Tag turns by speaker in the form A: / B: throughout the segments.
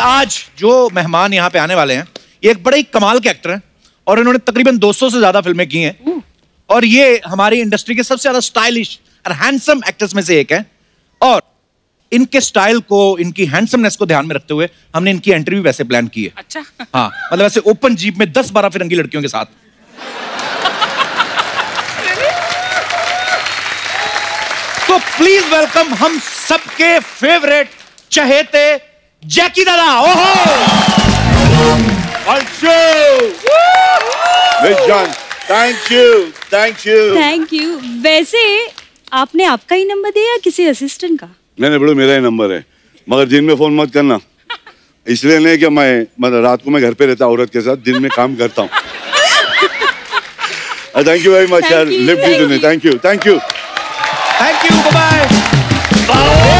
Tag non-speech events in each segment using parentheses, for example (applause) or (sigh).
A: आज जो मेहमान यहाँ पे आने वाले हैं ये एक बड़े ही कमाल के एक्टर हैं और इन्होंने तकरीबन 200 से ज़्यादा फ़िल्में की हैं। और ये हमारी इंडस्ट्री के सबसे ज़्यादा स्टाइलिश और हैंडसम एक्टर्स में से एक है। और इनके स्टाइल को इनकी हैंडसमनेस को ध्यान में रखते हुए हमने इनकी एंट्री भी वैसे प्लान की है।
B: अच्छा।
A: हाँ मतलब ऐसे ओपन जीप में दस बारह फिरंगी लड़कियों के साथ। तो प्लीज़ वेलकम हम सबके फेवरेट चहेते जैकी दादा ओहो
C: John thank you thank you
D: thank you वैसे आपने आपका ही नंबर दिया या किसी असिस्टेंट का?
C: नहीं नहीं बड़ो मेरा ही नंबर है। मगर दिन में फ़ोन मत करना। इसलिए नहीं कि मैं मतलब रात को मैं घर पे रहता औरत के साथ दिन में काम करता हूँ। थैंक यू वेरी मच यार लिफ्ट दी
D: you.
C: Thank you thank you
A: thank you bye Jackie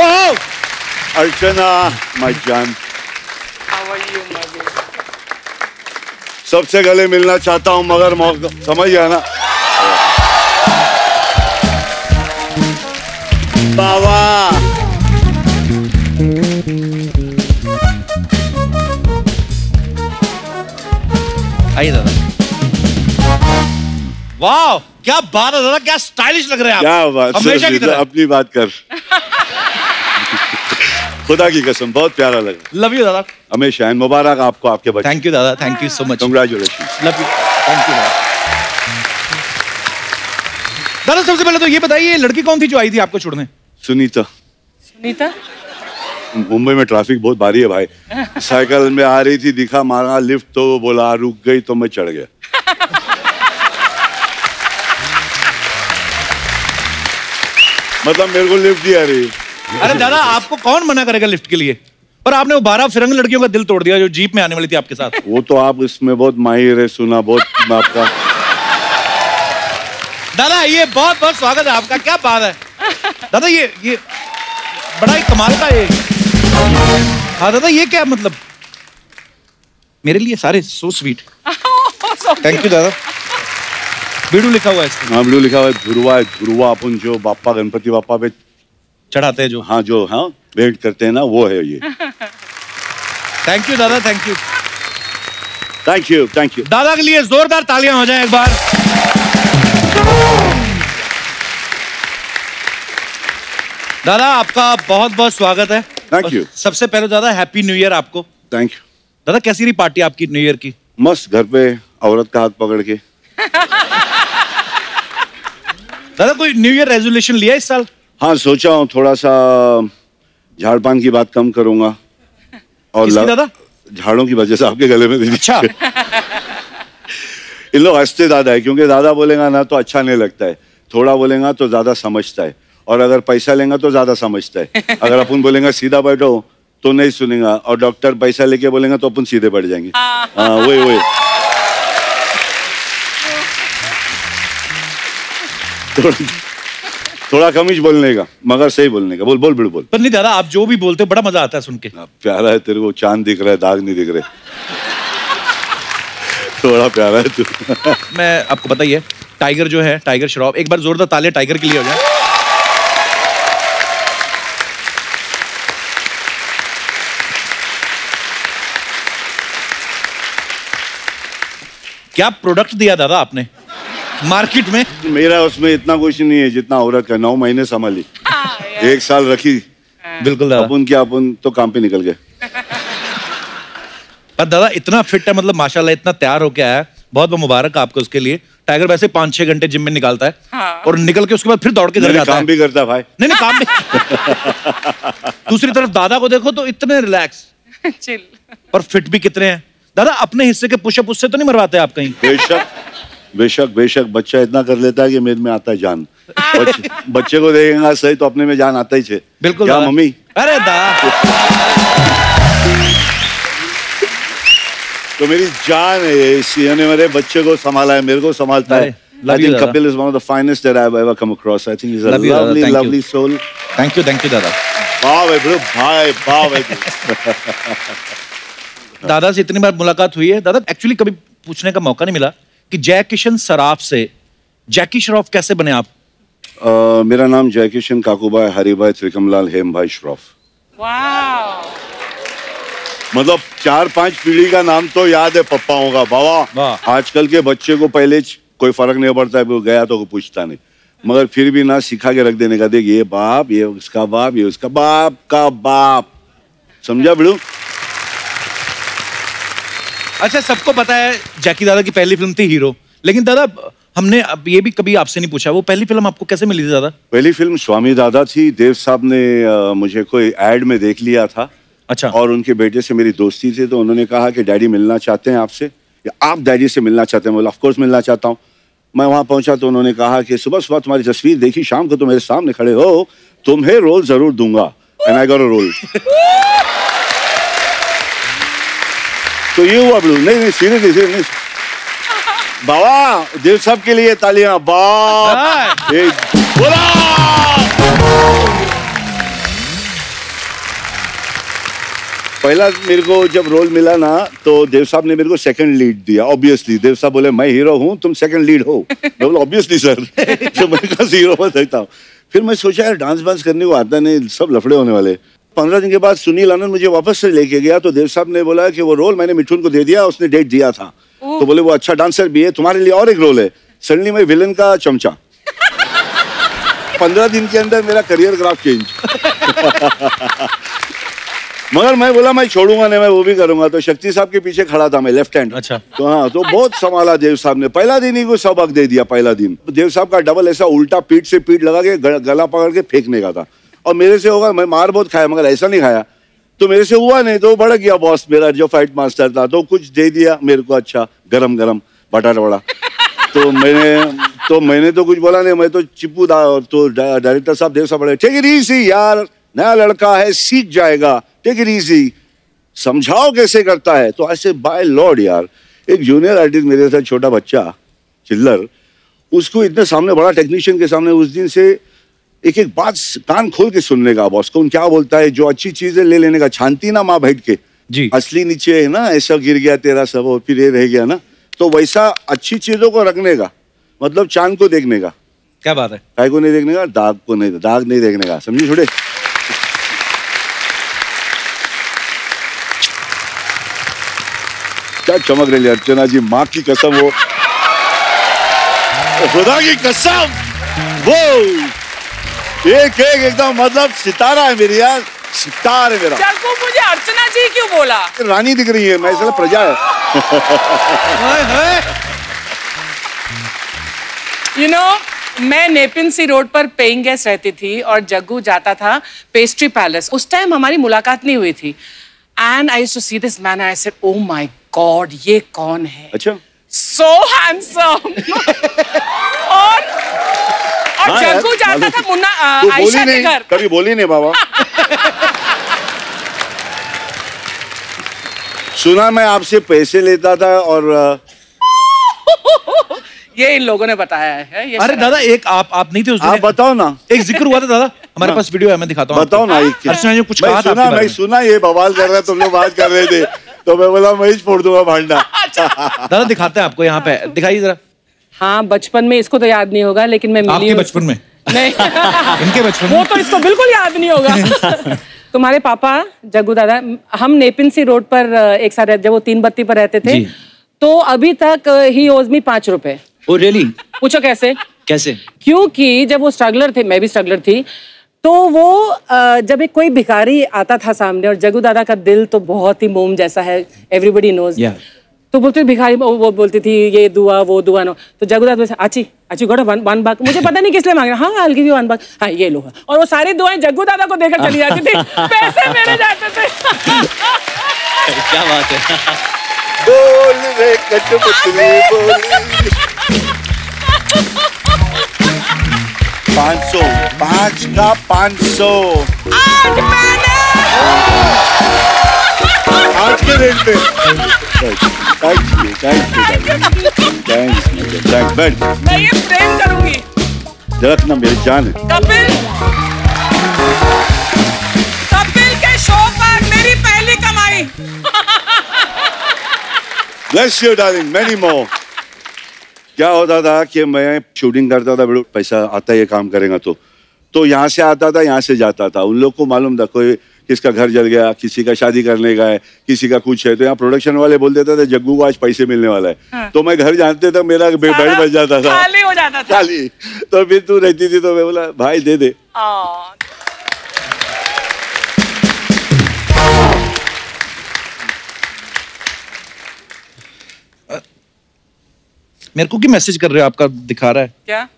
A: ओहो
C: अर्चना माय जान
B: how are you my baby
C: सबसे गले मिलना चाहता हूँ मगर मौका समझ गया ना? बाबा!
A: आइए दादा। वाह क्या बात है दादा क्या स्टाइलिश लग रहे हैं आप।
C: क्या बात
A: हमेशा की तरह।
C: अपनी बात कर। (laughs) खुदा की कसम बहुत प्यारा लगा।
A: लव यू दादा।
C: हमेशा एंड मुबारक आपको आपके बच्चे।
A: थैंक यू दादा thank you so much
C: congratulation
A: love you thank you दादा। दादा सबसे पहले तो ये बताइए लड़की कौन थी जो आई थी आपको छोड़ने?
C: सुनीता।
B: सुनीता?
C: मुंबई में ट्रैफ़िक बहुत भारी है भाई। साइकिल में आ रही थी दिखा मारा लिफ्ट तो बोला रुक गई तो मैं चढ़ गया। मतलब मेरे को लिफ्ट आ रही।
A: अरे दादा (laughs) आपको कौन मना करेगा लिफ्ट के लिए? पर आपने वो बारह फिरंग लड़कियों का दिल तोड़ दिया जो जीप में आने वाली थी आपके साथ। (laughs)
C: वो तो आप इसमें बहुत माहिर है सुना बहुत आपका।
A: दादा ये बहुत बहुत स्वागत है आपका क्या बात है? दादा ये ये बड़ा ही कमाल का ये। हाँ दादा ये क्या मतलब? मेरे लिए सारे सो स्वीट थैंक यू दादा। बीडू लिखा हुआ है इसमें।
C: हाँ ब्लू लिखा हुआ है ध्रुवा है ध्रुवा अपन जो बापा गणपति बापा पे
A: चढ़ाते हैं जो
C: हाँ जो हाँ वेट करते हैं ना वो है ये। (laughs)
A: थैंक यू दादा thank you
C: thank you thank you
A: दादा के लिए जोरदार तालियाँ हो जाए एक बार। दादा आपका बहुत बहुत स्वागत है। थैंक
C: यू
A: सबसे पहले दादा हैप्पी न्यू ईयर आपको।
C: थैंक यू
A: दादा कैसी रही पार्टी आपकी न्यू ईयर की?
C: मस्त घर पे औरत का हाथ पकड़ के। (laughs)
A: दादा कोई न्यू ईयर रेजोल्यूशन लिया इस साल?
C: हाँ सोचा हूँ थोड़ा सा झाड़ पान की बात कम करूँगा। और
A: दादा?
C: झाड़ों की वजह से आपके गले में दीदी।
A: अच्छा। (laughs)
C: इन लोग हँसते ज़्यादा है क्योंकि ज़्यादा बोलेगा ना तो अच्छा नहीं लगता है। थोड़ा बोलेगा तो ज़्यादा समझता है। और अगर पैसा लेगा तो ज़्यादा समझता है। (laughs) अगर अपन बोलेगा सीधा बैठो तो नहीं सुनेगा। और डॉक्टर पैसा लेके बोलेगा तो अपन सीधे बैठ जाएँगे। (laughs) हाँ वही वही। थोड़ा थोड़ा कम ही बोलने का मगर सही बोलने का। बोल बोल बिड़ बोल।
A: पर नहीं दादा आप जो भी बोलते हो बड़ा मज़ा आता है सुन के।
C: हाँ, प्यारा है तेरे को चाँद दिख रहा है दाग नहीं दिख रहे। थोड़ा प्यारा है तू।
A: मैं आपको पता ही है टाइगर जो है टाइगर श्रॉफ एक बार जोरदार ताले टाइगर के लिए हो जाए। क्या प्रोडक्ट दिया दादा आपने? मार्केट में?
C: मेरा उसमें इतना कुछ नहीं है जितना औरत का नौ महीने संभाली एक साल रखी।
A: बिल्कुल दादा।
C: अपन क्या अपन तो काम पे निकल गए।
A: पर दादा इतना फिट है मतलब माशाल्लाह इतना तैयार होके आया है। बहुत बहुत मुबारक आपको उसके लिए। टाइगर वैसे पाँच छह घंटे जिम में निकालता है
B: हाँ।
A: और निकल के उसके बाद फिर दौड़ के घर जाता है।
C: काम भी करता भाई।
A: नहीं नहीं काम भी (laughs) दूसरी तरफ़ दादा को देखो तो इतने रिलैक्स
B: चिल (laughs)
A: पर फिट भी कितने हैं। दादा अपने हिस्से के पुशअप उससे तो नहीं मरवाते आप कहीं?
C: बेशक। बेशक बेशक बच्चा इतना कर लेता है कि मेरे में आता है जान बच्चे, बच्चे को देखेगा सही तो अपने में जान आता ही छे
A: बिल्कुल
C: क्या मम्मी
A: अरे दा
C: तो मेरी जान है ये इसी ने मेरे बच्चे को संभाला है मेरे को संभालता है I think। Kapil is one of the finest that I've ever come across. I think he's a
A: Love you,
C: lovely,
A: thank you.
C: soul.
A: You thank you दादा
C: भाव है bro, भाव है तू।
A: दादा से इतनी बार मुलाकात हुई है दादा एक्चुअली कभी पूछने का मौका नहीं मिला कि जय किशन सराफ से जैकी श्रॉफ कैसे बने आप?
C: अ, मेरा नाम जयकिशन काकूबाई हरिभाई त्रिकमलाल हेम भाई श्रॉफ मतलब चार पाँच पीढ़ी का नाम तो याद है पप्पाओं का। बाबा आजकल के बच्चे को पहले कोई फ़र्क नहीं पड़ता है वो गया तो कोई पूछता नहीं। मगर फिर भी ना सिखा के रख देने का देख ये बाप ये उसका बाप ये उसका बाप का बाप। समझा बिड़ू
A: अच्छा सबको पता है जैकी दादा की पहली फ़िल्म थी हीरो लेकिन दादा हमने अब ये भी कभी आपसे नहीं पूछा वो पहली फ़िल्म आपको कैसे मिली थी दादा?
C: पहली फ़िल्म स्वामी दादा थी देव साहब ने मुझे कोई एड में देख लिया था।
A: अच्छा।
C: और उनके बेटे से मेरी दोस्ती थी तो उन्होंने कहा कि डैडी मिलना चाहते हैं आपसे? या आप डैडी से मिलना चाहते हैं? बोला ऑफकोर्स मिलना चाहता हूँ. मैं वहाँ पहुँचा तो उन्होंने कहा कि सुबह सुबह तुम्हारी तस्वीर देखी शाम को तुम मेरे सामने खड़े हो तुम्हें रोल ज़रूर दूँगा. And I got a role तो ये हुआ बिल्कुल। नहीं नहीं सीरियसली सीरियस बाबा देव साहब के लिए तालियाँ बाप। बोला। पहला मेरे को जब रोल मिला ना तो देव साहब ने मेरे को सेकंड लीड दिया ऑब्वियसली देव साहब बोले मैं हीरो हूँ तुम सेकंड लीड हो। मैं बोला ऑब्वियसली सर (laughs) तो मैं कहा हीरो बन सकता हूँ फिर मैं सोचा यार डांस वांस करने को आता नहीं सब लफड़े होने वाले। पंद्रह दिन के बाद सुनील आनंद मुझे वापस से लेके गया तो देव साहब ने बोला कि वो रोल मैंने मिठुन को दे दिया उसने डेट दिया था। तो बोले वो अच्छा डांसर भी है तुम्हारे लिए और एक रोल है सडनली मैं विलन का चमचा। (laughs) पंद्रह दिन के अंदर मेरा करियर ग्राफ चेंज मगर मैं बोला मैं छोड़ूँगा नहीं मैं वो भी करूँगा। तो शक्ति साहब के पीछे खड़ा था मैं लेफ़्ट हैंड
A: अच्छा।
C: तो हाँ तो बहुत संभाला देव साहब ने। पहला दिन ही को सबक दे दिया पहला दिन। देव साहब का डबल ऐसा उल्टा पीठ से पीठ लगा के गला पकड़ के फेंकने का था। और मेरे से होगा, मैं मार बहुत खाया, मगर ऐसा नहीं खाया। तो मेरे से हुआ नहीं तो भड़क गया बॉस मेरा, जो फाइट मास्टर था तो कुछ दे दिया मेरे को अच्छा गरम गरम बटाटा वड़ा। तो मैंने तो मैंने तो कुछ बोला नहीं, मैं तो चिप्पू था तो डायरेक्टर साहब देव साहब टेक इट इजी यार, नया लड़का है, सीख जाएगा टेक इट इजी समझाओ कैसे करता है? तो ऐसे बाय लॉर्ड यार, एक जूनियर आर्टिस्ट मेरे साथ छोटा बच्चा, चिल्लर, उसको इतने सामने, बड़ा टेक्नीशियन के सामने, उस दिन से एक एक बात कान खोल के सुनने का बॉस कौन क्या बोलता है जो अच्छी चीज़ें ले लेने का छानती ना माँ बैठ के।
A: जी।
C: असली नीचे है ना ऐसा गिर गया तेरा सब और फिर ये रह गया ना। तो वैसा अच्छी चीज़ों को रखने का मतलब चाँद को देखने का।
A: क्या बात है?
C: काय को नहीं देखने का दाग को नहीं दाग नहीं देखने का समझी छोड़े क्या चमक रही है अर्चना जी माँ की कसम वो खुदा की कसम वो एक एक एकदम मतलब सितारा है मेरी यार सितार है मेरा।
B: जग्गू मुझे अर्चना जी क्यों बोला?
C: रानी दिख रही है मैं इसलिए प्रजा है।
A: हाय, हाय।
B: यू नो मैं नेपिन सी रोड पर पेइंग गेस्ट रहती थी और जग्गू जाता था पेस्ट्री पैलेस। उस टाइम हमारी मुलाकात नहीं हुई थी। And I to see this man I said oh my God ये कौन है?
C: अच्छा।
B: सो हैंडसम (laughs) और और
C: हाँ
B: जाता था मुन्ना
C: तू बोली
B: आयशा के
C: नहीं
B: घर।
C: कभी बोली नहीं बाबा। सुना मैं आपसे पैसे लेता था और
B: ये इन लोगों ने बताया है ये
A: अरे दादा एक आप आप नहीं थे उस दिन।
C: आप बताओ ना।
A: एक ज़िक्र हुआ था दादा हमारे पास वीडियो है मैं दिखाता हूँ
C: बताओ ना एक
A: अर्चना जी कुछ
C: मैं
A: कहा
C: सुना मैं सुना ये बवाल कर रहा है तुम लोग बात कर रहे थे। तो मैं बोला मैं ही फोड़ दूँगा भांडा। (laughs)
A: दादा दिखाते हैं आपको यहाँ पे। दिखाइए जरा।
B: हाँ बचपन में इसको तो याद नहीं होगा लेकिन मैं मिली
A: बचपन में? (laughs)
B: नहीं। (laughs)
A: इनके बचपन
B: वो तो इसको बिल्कुल याद नहीं होगा। (laughs) तुम्हारे पापा जग्गू दादा हम नेपिन सी रोड पर एक साथ रहते जब वो तीन बत्ती पर रहते थे तो अभी तक ही ओज मी पाँच रुपए।
A: ओ रियली
B: पूछो कैसे?
A: कैसे?
B: क्योंकि जब वो स्ट्रगलर थे मैं भी स्ट्रगलर थी तो वो जब एक कोई भिखारी आता था सामने और जग्गू दादा का दिल तो बहुत ही मोम जैसा है एवरीबडी नोज़
A: Yeah.
B: तो बोलते भिखारी वो बोलती थी ये दुआ वो दुआ नो। तो जग्गू दादा बोलते, आची आची गोड़ा वन वन बाग मुझे पता नहीं किस लिए मांग रहा। हाँ हल्की भी वन बाग हाँ ये लो और वो सारी दुआएँ जग्गू दादा को देकर चली जाती थी। (laughs) पैसे मेरे जाते थे। (laughs)
A: क्या बात है।
C: बोल रे कठपुतली बोली पाँच सौ पाँच का पाँच सौ।
B: आज मैंने
C: आज के रेट पे। (laughs) Thanks you thanks you thanks you thanks बैठ
B: मैं ये प्रेम करूँगी
C: रखना मेरी जान है
B: कपिल कपिल के शो पर मेरी पहली कमाई
C: Bless you, darling. Many more. क्या होता था कि मैं शूटिंग करता था बड़ो पैसा आता है ये काम करेगा तो तो यहाँ से आता था यहाँ से जाता था उन लोग को मालूम था कोई किसका घर जल गया किसी का शादी करने का है किसी का कुछ है तो यहाँ प्रोडक्शन वाले बोल देते थे जग्गू को आज पैसे मिलने वाला है। हाँ। तो मैं घर जानते था मेरा बेड बच जाता था।
B: खाली हो जाता था।
C: खाली। तो फिर तू रहती थी तो मैं बोला भाई दे दे।
A: मेरे को क्यों मैसेज कर रहे हो? आपका दिखा रहा है।
B: क्या?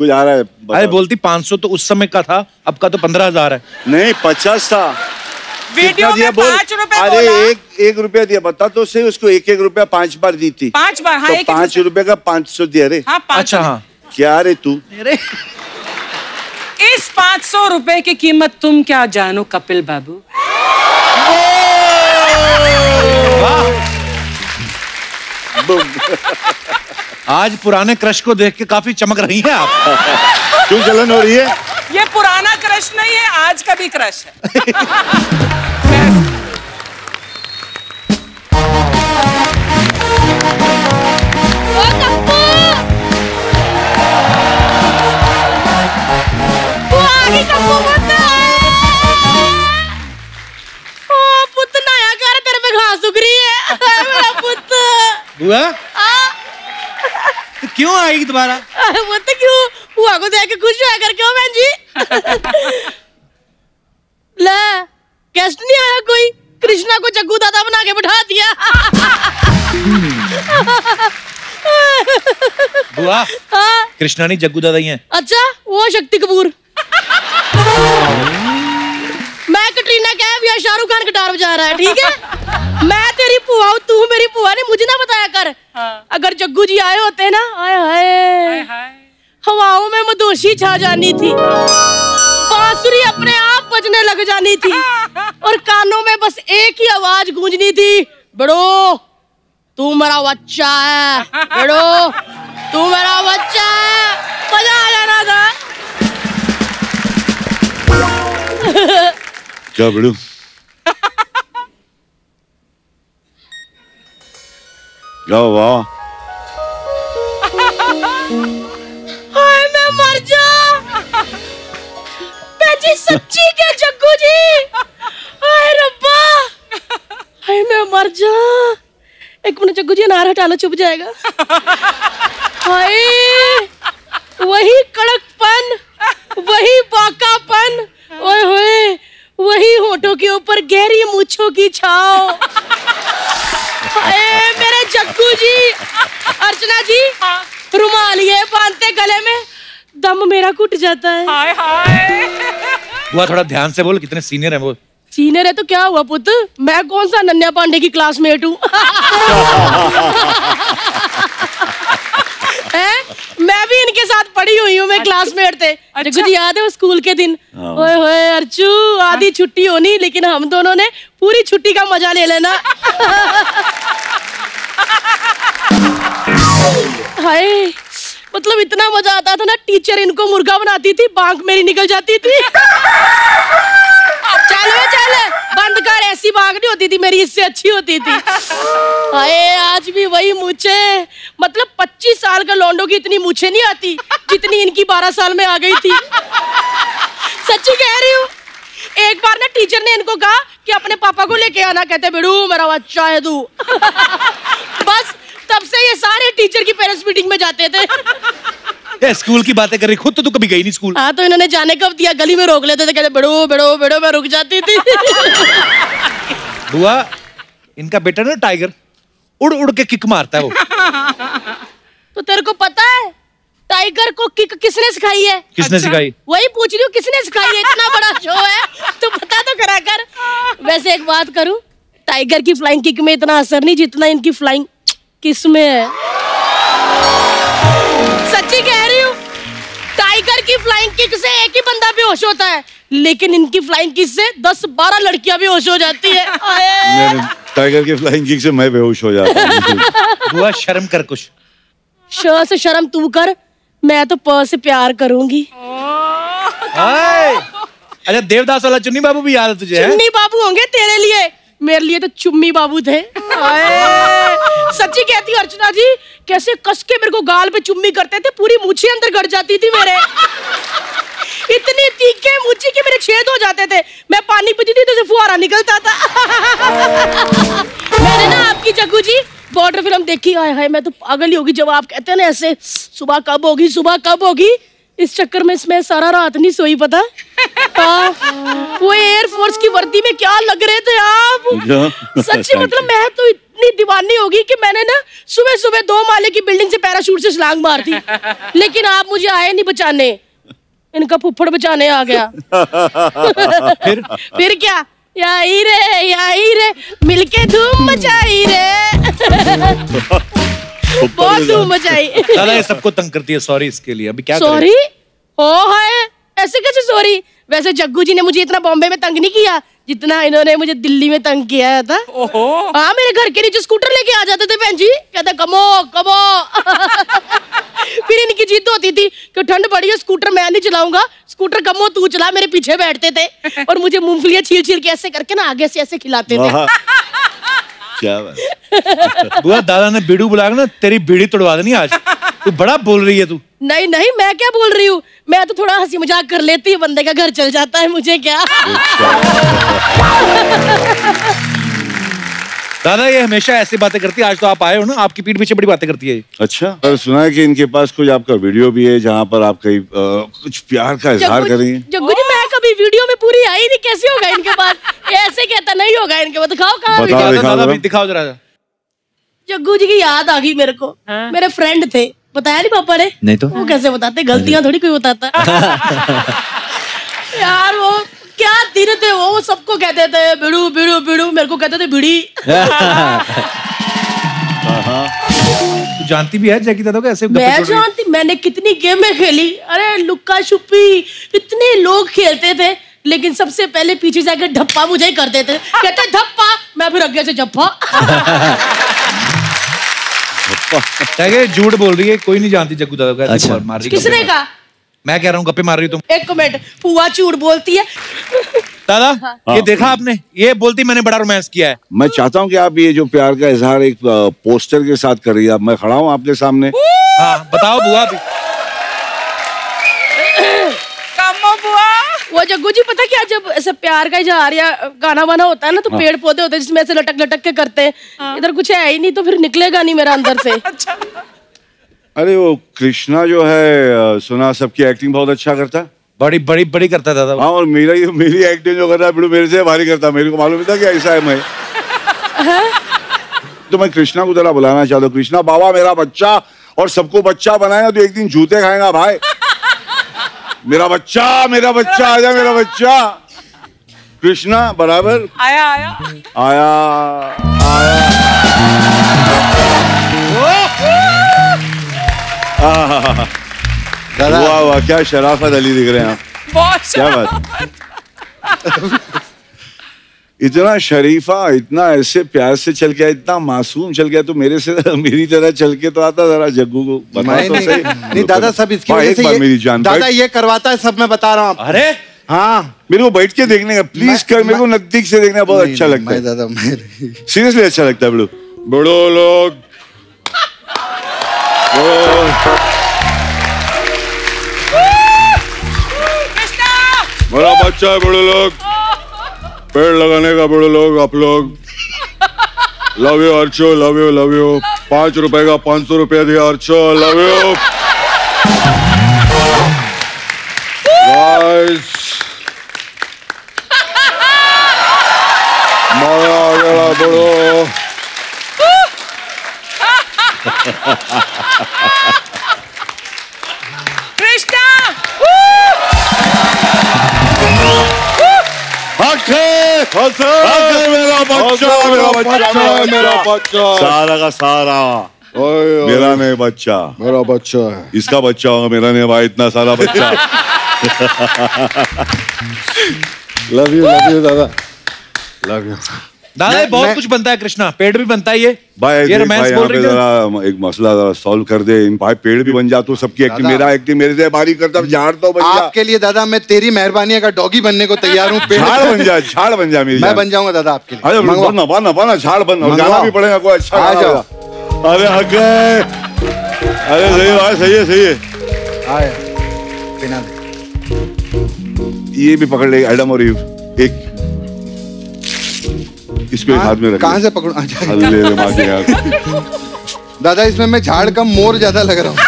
C: कुछ आ रहा है
A: अरे। बोलती 500 तो उस समय का था अब का तो पंद्रह हज़ार है।
C: नहीं पचास था।
B: वीडियो
C: कितना दिया
B: में
C: बोल
B: पाँच रुपए
C: अरे एक एक रुपया दिया बता तो सही उसको एक एक रुपया पाँच बार दी थी।
B: पाँच बार हाँ
C: तो
B: एक
C: पाँच रुपए का पाँच सौ दिया रे।
B: हाँ
A: अच्छा हाँ।
C: क्या रे तू?
A: अरे।
B: इस पाँच सौ रुपए की कीमत तुम क्या जानो कपिल बाबू?
A: आज पुराने क्रश को देख के काफ़ी चमक रही हैं आप। (laughs)
C: क्यों जलन हो रही है?
B: ये पुराना क्रश नहीं है आज का भी क्रश है।
D: पुत्त नया कर तेरे पे घास उग रही है। (laughs) मेरा पुत्त
A: बुआ? तो क्यों आएगी दोबारा? (laughs)
D: पुੱत क्यों? हुआ को देख के खुश होया कर क्यों बहन जी। (laughs) ले गेस्ट नहीं आया कोई? कृष्णा को जग्गू दादा बना के बिठा दिया। (laughs)
A: बुआ
D: हाँ?
A: कृष्णा नहीं जग्गू दादा ही हैं।
D: अच्छा वो शक्ति कपूर। मैं कटरीना कैफ या शाहरुख खान गिटार बजा रहा है ठीक है? (laughs) मैं तेरी पुआ हूँ तू मेरी पुआ नहीं मुझे ना बताया कर।
B: हाँ।
D: अगर जग्गू जी आए होते ना आए हाय। हवाओं में मदोशी छा जानी थी। बांसुरी अपने आप बजने लग जानी थी। (laughs) और कानों में बस एक ही आवाज़ गूंजनी थी बड़ो तू मेरा बच्चा है बड़ो तू मेरा बच्चा है। मज़ा आ जाना था। (laughs)
C: क्या बड़ू जाओ वाह
D: जा। सच्ची के जग्गू जी। हाय, रब्बा। हाय, मैं मर जा। एक मिनट, जग्गू जी, अनार हटा चुप जाएगा। हाय, वही कड़कपन, वही बाकापन, ओए होए। वही होठों के ऊपर गहरी मूछों की छाव। मेरे जग्गू जी अर्चना जी रुमाल ये बांधते गले में दम मेरा कुट जाता है।
B: हाय हाय।
A: बुआ थोड़ा ध्यान से बोल कितने सीनियर है वो।
D: सीनियर है तो क्या हुआ पुत? मैं कौन सा नन्या पांडे की क्लासमेट हूँ? (laughs) (laughs) हैं? मैं भी इनके साथ पढ़ी हुई हूँ मैं क्लासमेट थे
B: अच्छा।
D: जग्गू जी याद है वो स्कूल के दिन
C: हाँ।
D: ओए होए अर्चू आधी छुट्टी होनी लेकिन हम दोनों ने पूरी छुट्टी का मज़ा ले लेना हाय मतलब इतना मज़ा आता था ना टीचर इनको मुर्गा बनाती थी बांक मेरी निकल जाती थी चल वे, चल। बंद कर, ऐसी बांक नहीं होती थी, मेरी इससे अच्छी होती थी। हाय, आज भी वही मूछे मतलब 25 साल का लौंडो की इतनी मूछे नहीं आती, जितनी इनकी 12 साल में आ गई थी। सच्ची कह रही हूँ, एक बार ना टीचर ने इनको कहा कि अपने पापा को लेके आना, कहते, बेड़ू, मेरा बच्चा है तू। (laughs) बस, तब से ये सारे टीचर की पेरेंट्स मीटिंग में जाते थे। (laughs)
A: स्कूल की बातें कर रही खुद तो तू कभी गई नहीं स्कूल।
D: हाँ तो इन्होंने जाने कब दिया? गली में रोक लेते थे कहते बेड़ो बेड़ो बेड़ो मैं रुक जाती थी। (laughs)
A: बुआ इनका बेटा ना टाइगर? उड़ उड़ के किक मारता है वो। (laughs)
D: तो तेरे को पता है टाइगर को किक किसने सिखाई है?
A: किसने
B: अच्छा।
A: सिखाई?
D: वही पूछ रही हूँ किसने सिखाई है? इतना बड़ा शो है। तो पता तो करा कर। वैसे एक बात करूँ टाइगर की फ्लाइंग किक में इतना असर नहीं जितना इनकी फ्लाइंग किसमें है। की फ्लाइंग किक से एक ही बंदा बेहोश होता है। लेकिन इनकी फ्लाइंग किक से दस बारह लड़कियाँ बेहोश हो जाती है।
C: टाइगर की फ्लाइंग किक से मैं बेहोश हो जाता हूँ। (laughs)
A: शर्म कर कुछ।
D: श से शर्म तू कर मैं तो प से प्यार करूँगी।
A: अच्छा देवदास वाला चुन्नी बाबू भी याद है तुझे
D: चुन्नी बाबू होंगे तेरे लिए। मेरे लिए तो चुम्मी बाबू थे। आए। सच्ची कहती अर्चना जी कैसे कस के मेरे को गाल पे चुम्मी करते थे पूरी मुछे अंदर गड़ जाती थी मेरे। इतनी तीखे मुच्छी के मेरे छेद हो जाते थे। मैं पानी पीती थी तो फुहारा निकलता था। मैंने ना आपकी जग्गू जी बॉर्डर फ़िल्म देखी हाय हाय मैं तो पागल ही होगी जब आप कहते हैं ना ऐसे सुबह कब होगी सुबह कब होगी? इस चक्कर में इसमें सारा रात नहीं सोई पता? हाँ, वो एयरफोर्स की वर्दी में क्या लग रहे थे आप? सच्ची मतलब मैं तो इतनी दीवानी होगी कि मैंने ना सुबह सुबह दो माले की बिल्डिंग से पैराशूट से छलांग मार दी। (laughs) लेकिन आप मुझे आए नहीं बचाने। इनका फुफ्फड़ बचाने आ गया। (laughs)
A: फिर?
D: फिर क्या? यही रे यही रे मिलके धूम मचाई रे। बहुत धूम मचाई।
A: दादा ये सबको तंग करती है सॉरी इसके लिए। अभी क्या
D: सॉरी ओ है। ऐसे कैसे सॉरी वैसे जग्गू जी ने मुझे इतना बॉम्बे में तंग नहीं किया जितना इन्होंने मुझे दिल्ली में तंग किया था।
B: ओहो।
D: हाँ मेरे घर के नीचे स्कूटर लेके आ जाते थे बहन जी। कहते कमो कमो। (laughs) फिर इनकी जीत होती थी कि ठंड पड़ी है स्कूटर मैं नहीं चलाऊँगा। स्कूटर कमो तू चला मेरे पीछे बैठते थे। (laughs) और मुझे मूंगफलियाँ छील छील के ऐसे करके ना आगे से ऐसे खिलाते थे।
C: क्या बात
A: बुआ दादा ने बीड़ू बुला ना तेरी बीड़ी तोड़वा देनी आज। तू बड़ा बोल रही है तू।
D: नहीं नहीं मैं क्या बोल रही हूँ? मैं तो थोड़ा हँसी मज़ाक कर लेती हूँ बंदे का घर चल जाता है मुझे क्या?
A: दादा ये हमेशा ऐसी बातें करती है आज तो आप आए हो ना आपकी पीठ पीछे बड़ी बातें करती है
C: अच्छा पर सुना है कि इनके पास कुछ आपका वीडियो भी है जहाँ पर आप कहीं कुछ प्यार का इजहार करेंगे? हैं
D: जग्गू जी मैं कभी वीडियो में पूरी आई नहीं कैसे होगा इनके पास? ऐसे कहता नहीं होगा इनके पास दिखाओ कहाँ
C: दिखाओ जरा।
A: दिखाओ जरा।
D: जग्गू जी की याद आ गई मेरे को। मेरे फ्रेंड थे। बताया नहीं पापा ने?
E: नहीं तो।
D: वो कैसे बताते? गलतियाँ थोड़ी कोई बताता। यार वो क्या दिन थे वो सबको कहते थे बिड़ू बिड़ू बिड़ू मेरे को कहते थे बिड़ी।
A: तू जानती भी है जैकी दादा को ऐसे
D: मैं
A: है?
D: जानती मैंने कितनी गेमें खेली। अरे लुक्का छुपी इतने लोग खेलते थे। लेकिन सबसे पहले पीछे जाकर धप्पा मुझे ही करते थे। कहते धप्पा। मैं फिर आगे से जप्पा (laughs)
A: क्या झूठ बोल रही है कोई नहीं जानती जग्गू दादा को
E: अच्छा।
A: मार रही
D: किसने कहा?
A: मैं कह रहा हूँ गप्पे मार रही हूँ तुम।
D: एक मिनट पुआ झूठ बोलती है।
A: दादा
C: हाँ।
A: ये देखा आपने? ये बोलती मैंने बड़ा रोमांस किया है।
C: मैं चाहता हूँ कि आप ये जो प्यार का इजहार एक पोस्टर के साथ कर रही है मैं खड़ा हूँ आपके सामने।
A: हाँ बताओ बुआ भी।
D: वो जग्गू जी पता क्या जब ऐसे प्यार का इजहार या गाना वाना होता है ना तो हाँ। पेड़ पौधे होते हैं जिसमें ऐसे लटक लटक के करते हैं। हाँ। इधर कुछ है ही नहीं तो फिर निकलेगा नहीं मेरा अंदर से। (laughs)
C: अरे वो कृष्णा जो है सुना सबकी एक्टिंग बहुत अच्छा करता।
A: बड़ी बड़ी बड़ी करता है दादा
C: हाँ और मेरा ये मेरी एक्टिंग जो कर रहा है मेरे से भारी करता। है मेरे को मालूम नहीं था कि ऐसा है मैं। तो मैं कृष्णा को जरा बुलाना चाहता हूँ। कृष्णा बाबा मेरा बच्चा और सबको बच्चा बनाएगा तो एक दिन जूते खाएगा भाई। मेरा बच्चा मेरा बच्चा आ जा मेरा बच्चा। कृष्णा बराबर?
B: आया आया।
C: आया आया। वाह वाह क्या शराफत अली दिख रहे हैं आप।
B: बहुत
C: क्या बात। इतना शरीफा इतना ऐसे प्यार से चल गया इतना मासूम चल गया तो मेरे से (laughs) मेरी तरह चल के तो आता जरा जग्गू को बता
E: नहीं
C: तो
E: नहीं
C: सही।
E: नहीं दादा सब इसकी
C: हाँ,
E: वजह से ये-
C: मेरी जान
E: दादा ये करवाता है सब मैं बता रहा हूँ।
A: अरे!
E: हाँ।
C: मेरे को बैठ के देखने का प्लीज़ कर मेरे को नज़दीक से देखना बहुत अच्छा लगता है।
E: दादा
C: सीरियसली अच्छा लगता है बड़ो बड़ो लोग। बड़ा बच्चा है बड़े लोग। पेड़ लगाने का बड़े लोग, आप लोग। Love you Archo love you love you पाँच रुपए का पाँच सौ रुपया दिया अर्चो लव यू माया गया बड़ो मेरा बच्चा मेरा बच्चा मेरा बच्चा सारा का सारा मेरा नहीं बच्चा
E: मेरा बच्चा है
C: इसका बच्चा होगा मेरा नहीं भाई इतना सारा बच्चा
E: लव यू लव यू दादा लव यू
A: दादा बहुत कुछ बनता है कृष्णा। पेड़ भी बनता है ये।
C: भाई
A: ये
C: भाई
A: बोल रही
C: जरा एक मसला जरा सॉल्व कर दे। भाई पेड़ भी बन जा तो सबकी एक्टिंग मेरा एक्टिंग मेरे से बारी करता झाड़ तो बन जा।
E: आपके लिए दादा मैं तेरी मेहरबानी का डॉगी बनने को तैयार हूँ
C: झाड़ बन जा झाड़ बन जा मेरी
E: मैं बन जाऊँगा दादा आपके लिए।
C: अरे
E: मंगवा-
C: बना बना बना झाड़ बन और भी पड़ेगा कोई अच्छा
E: आ जाओ।
C: अरे हक अरे सही बात सही है सही है।
F: आया बिना
C: ये भी पकड़ लेगा एडम और ईव। एक इसको हाथ में रख
F: कहाँ से पकड़ू? अच्छा
C: ले ले मार के यार
F: दादा इसमें मैं झाड़ कम मोर ज़्यादा लग रहा हूँ।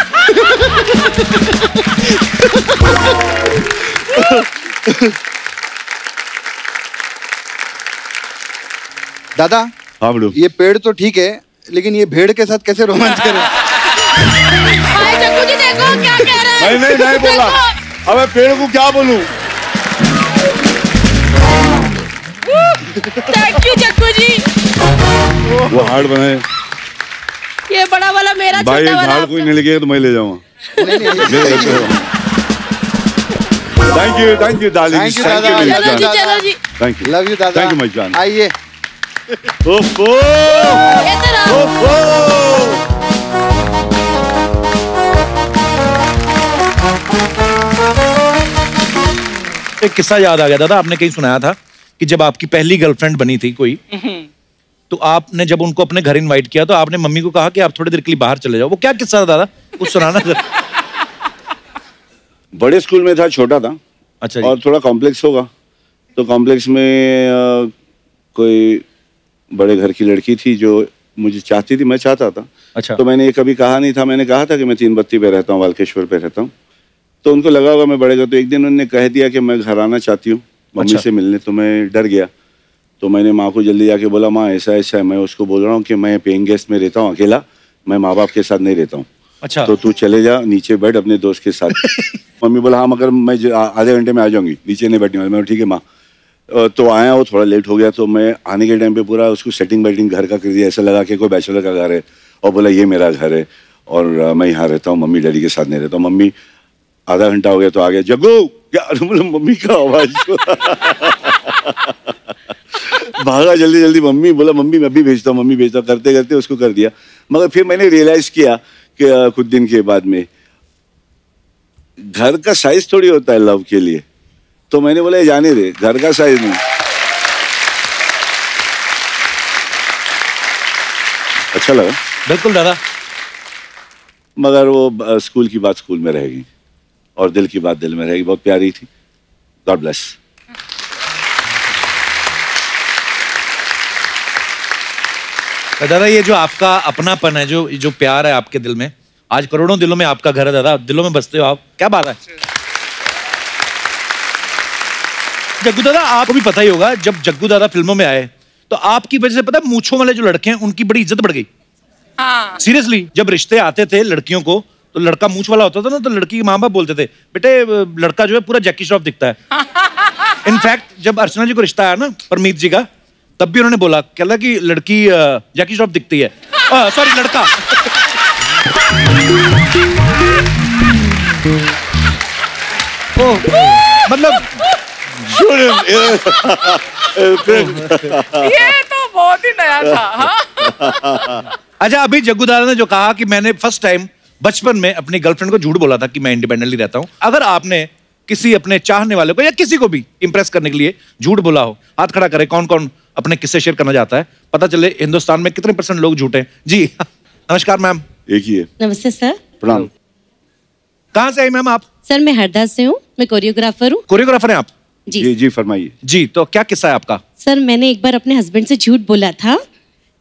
F: दादा
C: हाँ
F: ये पेड़ तो ठीक है लेकिन ये भेड़ के साथ कैसे रोमांच करें?
D: जी देखो क्या कह रहे हैं।
C: नहीं नहीं नहीं बोला। अबे पेड़ को क्या बोलूँ?
D: थैंक यू जग्गू जी
C: वो हार्ड बनाए
D: ये बड़ा वाला मेरा
C: भाई
D: छोटा वाला
C: झाड़ कोई नहीं लेके तो मैं ले जाऊँगा। Thank you thank you darling
F: Thank you, दादा।
D: चलो जी।
C: थैंक यू
F: लव यू दादा।
C: Thank you, my John.
F: आइए।
C: ओफो। ओफो।
A: एक किस्सा याद आ गया दादा आपने कहीं सुनाया था? कि जब आपकी पहली गर्लफ्रेंड बनी थी कोई तो आपने जब उनको अपने घर इनवाइट किया तो आपने मम्मी को कहा कि आप थोड़ी देर के लिए बाहर चले जाओ। वो क्या किस्सा था दादा? कुछ सुनाना। (laughs)
C: बड़े स्कूल में था छोटा था।
A: अच्छा
C: और थोड़ा कॉम्प्लेक्स होगा। तो कॉम्प्लेक्स में अ, कोई बड़े घर की लड़की थी जो मुझे चाहती थी मैं चाहता था।
A: अच्छा।
C: तो मैंने ये कभी कहा नहीं था। मैंने कहा था कि मैं तीन बत्ती पे रहता हूँ वालकेश्वर पे रहता हूँ। तो उनको लगा होगा मैं बड़े घर तो एक दिन उन्होंने कह दिया कि मैं घर आना चाहती हूँ। मम्मी
A: अच्छा।
C: से मिलने तो मैं डर गया। तो मैंने माँ को जल्दी जाके बोला माँ ऐसा ऐसा है। मैं उसको बोल रहा हूँ कि मैं पेइंग गेस्ट में रहता हूँ अकेला मैं माँ बाप के साथ नहीं रहता हूँ।
A: अच्छा।
C: तो तू चले जा नीचे बैठ अपने दोस्त के साथ। (laughs) मम्मी बोला हाँ मगर मैं आधे घंटे में आ जाऊँगी नीचे नहीं बैठने वाली। मैं ठीक है माँ। तो आया वो थोड़ा लेट हो गया तो मैं आने के टाइम पे पूरा उसको सेटिंग बैटिंग घर का कर दिया ऐसा लगा कि कोई बैचलर का घर है। और बोला ये मेरा घर है। और मैं यहाँ रहता हूँ मम्मी डैडी के साथ नहीं रहता हूँ। मम्मी आधा घंटा हो गया तो आ गया जगो क्या अरे मम्मी का आवाज़ भागा जल्दी जल्दी मम्मी बोला मम्मी मैं भी भेजता हूँ मम्मी भेजता हूँ। करते करते उसको कर दिया। मगर फिर मैंने रियलाइज़ किया कि कुछ दिन के बाद में घर का साइज़ थोड़ी होता है लव के लिए। तो मैंने बोला जाने दे घर का साइज़ नहीं। अच्छा लगा।
A: बिल्कुल दादा।
C: मगर वो स्कूल की बात स्कूल में रहेगी। और दिल की बात दिल में रहेगी। बहुत प्यारी थी। गॉड ब्लेस
A: दादा ये जो आपका अपनापन है जो जो प्यार है आपके दिल में आज करोड़ों दिलों में आपका घर है दादा। दिलों में बसते हो आप। क्या बात है? जग्गू दादा आपको भी पता ही होगा जब जग्गू दादा फ़िल्मों में आए तो आपकी वजह से पता है मूछों वाले जो लड़के हैं उनकी बड़ी इज़्ज़त बढ़ गई।
B: हाँ।
A: सीरियसली जब रिश्ते आते थे लड़कियों को तो लड़का मूछ वाला होता था ना तो लड़की के माँ बाप बोलते थे बेटे लड़का जो है पूरा जैकी श्रॉफ दिखता है। (laughs) इनफैक्ट जब अर्चना जी को रिश्ता आया ना परमीत जी का तब भी उन्होंने बोला कहला कि लड़की जैकी श्रॉफ दिखती है। सॉरी लड़का। ओ, मतलब
B: ये तो बहुत ही नया था हाँ?
A: अच्छा अभी जग्गू दादा ने जो कहा कि मैंने फ़र्स्ट टाइम बचपन में अपनी गर्लफ्रेंड को झूठ बोला था कि मैं इंडिपेंडेंटली रहता हूँ। अगर आपने किसी अपने चाहने वाले को या किसी को भी इंप्रेस करने के लिए झूठ बोला हो हाथ खड़ा करे कौन कौन अपने किस्से शेयर करना चाहता है पता चले हिंदुस्तान में कितने परसेंट लोग झूठे हैं। जी (laughs) नमस्कार मैम
C: एक ही है।
G: नमस्ते सर
C: प्रणाम।
A: कहाँ से आई मैम आप?
G: सर मैं हरदा से हूँ। मैं कोरियोग्राफर हूँ।
A: कोरियोग्राफर हैं आप?
G: जी।
C: जी जी फरमाइए।
A: जी तो क्या किस्सा है आपका?
G: सर मैंने एक बार अपने हस्बैंड से झूठ बोला था।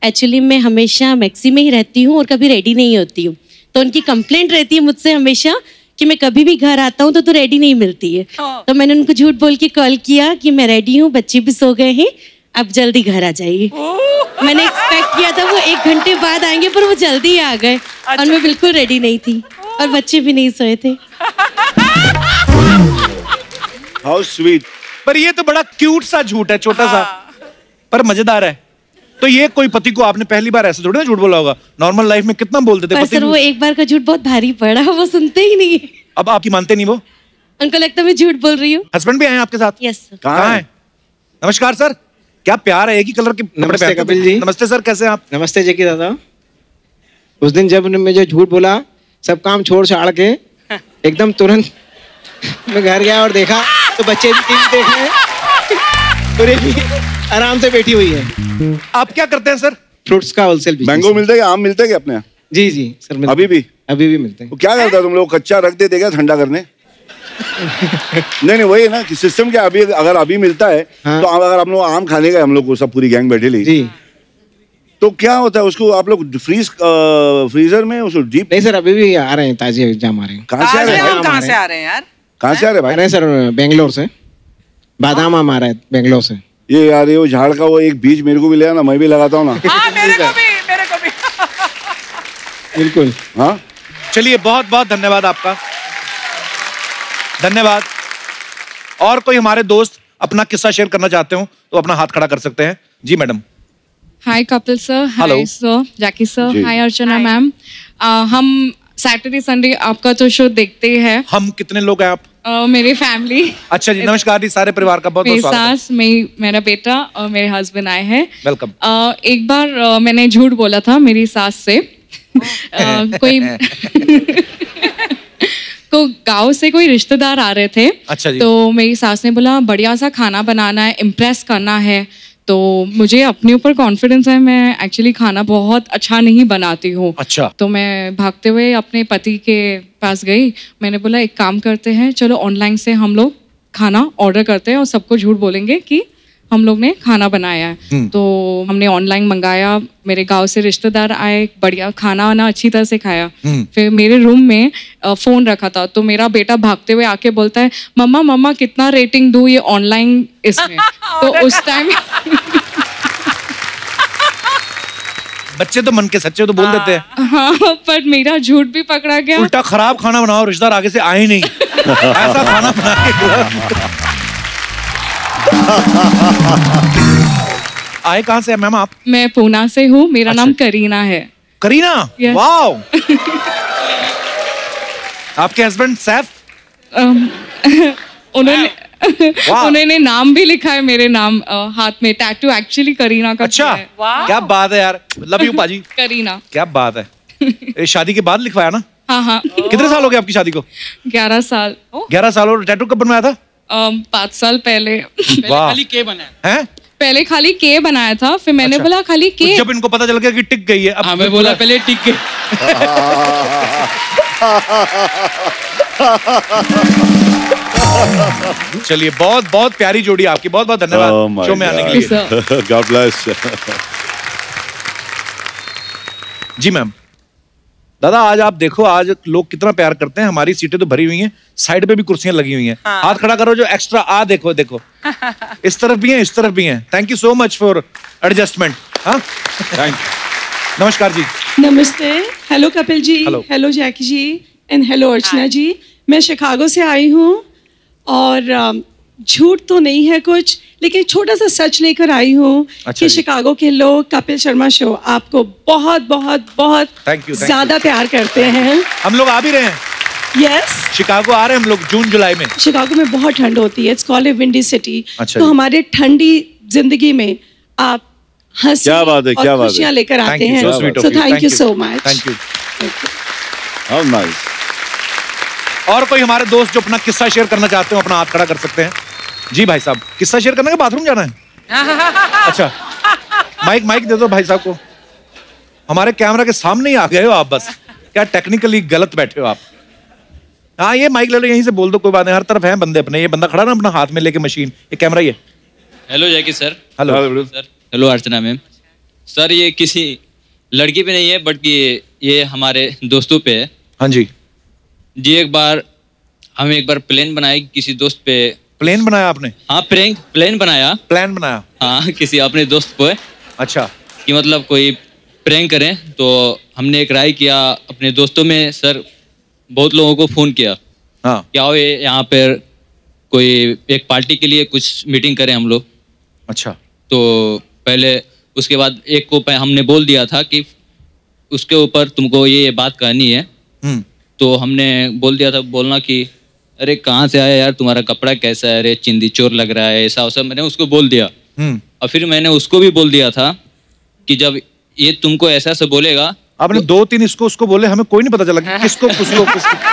G: एक्चुअली मैं हमेशा मैक्सी में ही रहती हूँ और कभी रेडी नहीं होती हूँ। तो उनकी कंप्लेंट रहती है मुझसे हमेशा कि मैं कभी भी घर आता हूँ तो तू रेडी नहीं मिलती है।
B: हाँ।
G: तो मैंने उनको झूठ बोल के कॉल किया कि मैं रेडी हूँ बच्चे भी सो गए हैं अब जल्दी घर आ जाइए। मैंने एक्सपेक्ट किया था वो एक घंटे बाद आएँगे पर वो जल्दी ही आ गए अच्छा। और मैं बिल्कुल रेडी नहीं थी और बच्चे भी नहीं सोए थे।
C: हाउ स्वीट
A: पर ये तो बड़ा क्यूट सा झूठ है छोटा सा। पर मज़ेदार है। तो ये कोई पति को आपने पहली बार ऐसे थोड़ी ना झूठ बोला होगा? नॉर्मल लाइफ में कितना बोलते थे पति
G: सर वो एक बार का झूठ बहुत भारी पड़ा वो सुनते ही नहीं।
A: अब आपकी मानते नहीं वो?
G: उनको लगता है मैं झूठ बोल रही हूँ।
A: हस्बैंड भी आए आपके साथ?
G: यस
A: कहाँ है? नमस्कार सर। क्या प्यार है? एक ही कलर के
H: नमस्ते कपिल जी।
A: नमस्ते सर कैसे आप?
H: नमस्ते जेकी दादा। उस दिन जब उन्होंने मुझे झूठ बोला सब काम छोड़ छाड़ के (laughs) एकदम तुरंत मैं घर गया और देखा तो बच्चे भी टीवी देख रहे हैं। और भी आराम से बैठी हुई है।
A: आप क्या करते हैं सर?
H: फ्रूट्स का होलसेल
C: मैंगो मिलते हैं क्या? आम मिलते हैं अपने
H: जी जी सर मिलते
C: अभी भी?
H: अभी भी मिलते हैं।
C: तो क्या करता है तुम लोग? कच्चा रख देते क्या ठंडा करने? (laughs) नहीं नहीं वही है ना कि सिस्टम क्या अभी अगर अभी मिलता है
H: हाँ।
C: तो अगर हम लोग आम खाने गए हम लोग को सब पूरी गैंग बैठे ली
H: जी।
C: तो क्या होता है उसको आप लोग फ्रीज फ्रीजर में उसको डीप
H: नहीं सर अभी भी आ रहे हैं ताजे जाम आ रहे हैं।
C: कहाँ से आ रहे हैं
B: कहाँ से आ रहे हैं यार?
C: कहाँ से आ रहे हैं भाई?
H: रहे हैं सर बेंगलोर से। बादाम रहा है बेंगलोर से।
C: ये यार ये वो झाड़ का वो एक बीज मेरे को भी ले आना मैं भी लगाता हूँ ना।
B: हाँ मेरे को भी मेरे को भी।
H: बिल्कुल।
C: हाँ?
A: चलिए बहुत बहुत धन्यवाद आपका। धन्यवाद। और कोई हमारे दोस्त अपना किस्सा शेयर करना चाहते हो तो अपना हाथ खड़ा कर सकते हैं। जी madam.
I: Hi Kapil sir
A: Hello.
I: hi sir, Jackie sir,
C: जी।
I: hi Archana मैम हम सैटरडे संडे आपका तो शो देखते है।
A: हम कितने लोग हैं आप?
I: Uh, मेरी फैमिली
A: अच्छा जी नमस्कार जी सारे परिवार का बहुत
I: मेरी
A: बहुत स्वागत है।
I: सास मेरी मेरा बेटा और मेरे हस्बैंड आए हैं।
A: वेलकम
I: uh, एक बार uh, मैंने झूठ बोला था मेरी सास से। (laughs) Uh, कोई (laughs) को गाँव से कोई रिश्तेदार आ रहे थे।
A: अच्छा जी।
I: तो मेरी सास ने बोला बढ़िया सा खाना बनाना है इम्प्रेस करना है। तो मुझे अपने ऊपर कॉन्फिडेंस है मैं एक्चुअली खाना बहुत अच्छा नहीं बनाती हूँ।
A: अच्छा।
I: तो मैं भागते हुए अपने पति के पास गई। मैंने बोला एक काम करते हैं चलो ऑनलाइन से हम लोग खाना ऑर्डर करते हैं और सबको झूठ बोलेंगे कि हम लोग ने खाना बनाया है। तो हमने ऑनलाइन मंगाया मेरे गाँव से रिश्तेदार आए बढ़िया खाना वाना अच्छी तरह से खाया। फिर मेरे रूम में फ़ोन रखा था तो मेरा बेटा भागते हुए आके बोलता है मम्मा मम्मा कितना रेटिंग दूँ ये ऑनलाइन इसमें? (laughs) तो उस टाइम (laughs)
A: बच्चे तो मन के सच्चे तो बोल देते हैं।
I: हाँ पर मेरा झूठ भी पकड़ा गया।
A: उल्टा खराब खाना बनाओ रिश्तेदार आगे से आए नहीं। (laughs) ऐसा खाना बना के। आए कहाँ से हैं मैम आप?
I: मैं पूना से हूँ मेरा
A: अच्छा।
I: नाम करीना है।
A: करीना?
I: Yes.
A: वाओ! (laughs) आपके हस्बैंड सैफ? (laughs)
I: उन्होंने (laughs) उन्होंने नाम भी लिखा है मेरे नाम हाथ में टैटू एक्चुअली करीना का
A: अच्छा।
I: है।
A: क्या बात है यार। लव यू पाजी।
I: करीना।
A: क्या बात है। ये शादी के बाद लिखवाया ना?
I: हाँ हाँ।
A: कितने साल हो गए आपकी शादी को?
I: ग्यारह साल।
A: ग्यारह साल और टैटू कब बनवाया था?
I: पाँच साल पहले। (laughs)
A: वाह। हैं?
I: पहले खाली के बनाया था फिर मैंने
A: अच्छा।
I: बोला खाली के
A: जब इनको पता चल गया कि टिक गई है अब
J: हाँ मैं बोला पहले टिक के (laughs)
A: चलिए बहुत बहुत प्यारी जोड़ी आपकी बहुत बहुत
C: Oh
A: धन्यवाद
C: my
A: शो में आने के लिए। (laughs)
C: God bless.
A: जी मैम। दादा आज आप देखो आज लोग कितना प्यार करते हैं। हमारी सीटें तो भरी हुई हैं साइड पे भी कुर्सियाँ लगी हुई हैं। हाँ। हाथ खड़ा करो जो एक्स्ट्रा आ देखो देखो। (laughs) इस तरफ़ भी हैं इस तरफ़ भी हैं। Thank you so much for adjustment हाँ?
C: Thank
A: नमस्कार जी।
K: नमस्ते। Hello Kapil ji. Hello Jackie ji. And hello Archana ji. मैं शिकागो से आई हूँ और अम, झूठ तो नहीं है कुछ लेकिन छोटा सा सच लेकर आई हूँ
A: अच्छा
K: कि शिकागो के लोग कपिल शर्मा शो आपको बहुत बहुत बहुत
A: Thank you, thank
K: ज़्यादा प्यार करते हैं।
A: हम लोग आ भी रहे हैं।
K: यस
A: शिकागो आ रहे हैं हम लोग जून जुलाई में।
K: शिकागो में बहुत ठंड होती है। It's called a windy city तो हमारे ठंडी ज़िंदगी में आप हँसी
C: क्या बात है, क्या बात है।
K: खुशियाँ लेकर आते हैं। So thank you so much
A: thank you और कोई हमारे दोस्त जो अपना किस्सा शेयर करना चाहते हो अपना हाथ खड़ा कर सकते हैं? जी भाई साहब किस्सा शेयर करना है बाथरूम जाना है? (laughs) अच्छा माइक माइक दे दो भाई साहब को। हमारे कैमरा के सामने ही आ गए हो आप बस। क्या टेक्निकली गलत बैठे हो आप? हाँ ये माइक ले लो यहीं से बोल दो कोई बात नहीं हर तरफ़ है बंदे अपने। ये बंदा खड़ा ना अपना हाथ में लेके मशीन ये कैमरा ये।
J: Hello Jackie sir
A: hello
J: sir hello Archana ma'am sir ये किसी लड़की पे नहीं है बट ये ये हमारे दोस्तों पे है।
A: हाँ जी।
J: जी एक बार हम एक बार प्लान बनाए किसी दोस्त पे
A: प्लेन बनाया आपने?
J: हाँ प्लेन प्लेन बनाया।
A: प्लान बनाया।
J: हाँ किसी अपने दोस्त पे
A: अच्छा।
J: कि मतलब कोई प्रैंक करें तो हमने एक राय किया अपने दोस्तों में सर बहुत लोगों को फ़ोन किया।
A: हाँ।
J: क्या हो ये यहाँ पर कोई एक पार्टी के लिए कुछ मीटिंग करें हम लोग।
A: अच्छा।
J: तो पहले उसके बाद एक को हमने बोल दिया था कि उसके ऊपर तुमको ये ये बात कहनी है।
A: हम्म।
J: तो हमने बोल दिया था बोलना कि अरे कहाँ से आया यार? तुम्हारा कपड़ा कैसा है? अरे चिंदी चोर लग रहा है ऐसा वैसा। मैंने उसको बोल दिया।
A: हम्म।
J: और फिर मैंने उसको भी बोल दिया था कि जब ये तुमको ऐसा ऐसा बोलेगा
A: आपने तो, दो तीन इसको उसको बोले हमें कोई नहीं पता चला (laughs) किसको किसको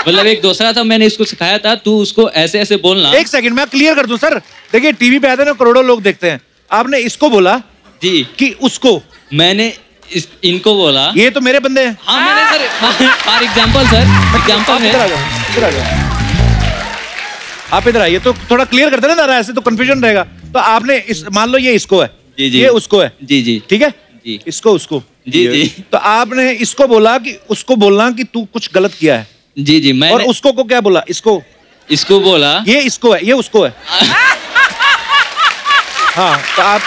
J: मतलब एक दूसरा था मैंने इसको सिखाया था तू उसको ऐसे ऐसे बोलना।
A: एक सेकंड मैं क्लियर कर दूँ सर देखिए टीवी पे आते ना करोड़ों लोग देखते हैं। आपने इसको बोला
J: जी।
A: कि उसको।
J: मैंने इस, इनको बोला।
A: ये तो मेरे बंदे हैं।
J: हाँ मैंने sir for example sir example
A: आप
J: में
A: आप इधर आइए तो थोड़ा क्लियर कर देना ना ऐसे तो कंफ्यूजन रहेगा। तो आपने इस मान लो ये इसको है।
J: जी जी।
A: ये उसको है।
J: जी जी।
A: ठीक है?
J: जी।
A: इसको उसको।
J: जी जी।
A: तो आपने इसको बोला कि उसको बोलना कि तू कुछ गलत किया है।
J: जी जी मैं
A: और उसको को क्या बोला? इसको।
J: इसको बोला
A: ये इसको है ये उसको है। (laughs) हाँ तो आप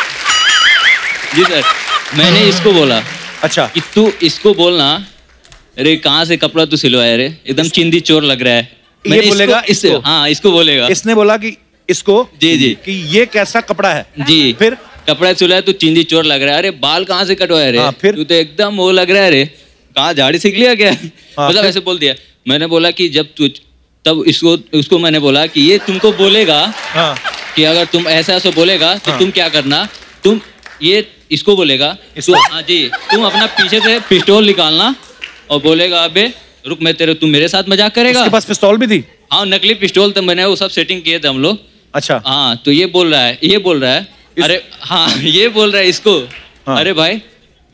J: जी सर मैंने इसको बोला
A: अच्छा।
J: कि तू इसको बोलना अरे कहाँ से कपड़ा तू सिलवाया रे? एकदम चिंदी चोर लग रहा है।
A: ये बोलेगा
J: इसको,
A: इसको?
J: हाँ इसको बोलेगा।
A: इसने बोला कि इसको
J: जी जी।
A: कि ये कैसा कपड़ा है?
J: जी।
A: फिर
J: कपड़ा सिलवाया तू चिंदी चोर लग रहा है। अरे बाल कहाँ से कटवाया रे?
A: हाँ, फिर?
J: तू तो एकदम वो लग रहा है रे। कहाँ झाड़ी सीख लिया क्या?
A: हाँ,
J: मतलब? ऐसे बोल दिया। मैंने बोला कि जब तू तब इसको उसको मैंने बोला कि ये तुमको बोलेगा
A: हाँ।
J: कि अगर तुम ऐसा ऐसा बोलेगा तो
A: हाँ।
J: तुम क्या करना? तुम ये इसको बोलेगा तू हाँ जी तुम अपना पीछे से पिस्टोल निकालना और बोलेगा अबे रुक मैं तेरे तू मेरे साथ मज़ाक करेगा?
A: उसके पास पिस्तौल भी थी?
J: हाँ नकली पिस्टल तो मैंने वो सब सेटिंग किए थे हम लोग।
A: अच्छा।
J: हाँ तो ये बोल रहा है ये बोल रहा है। अरे हाँ (laughs) ये बोल रहा है इसको।
A: हाँ।
J: अरे भाई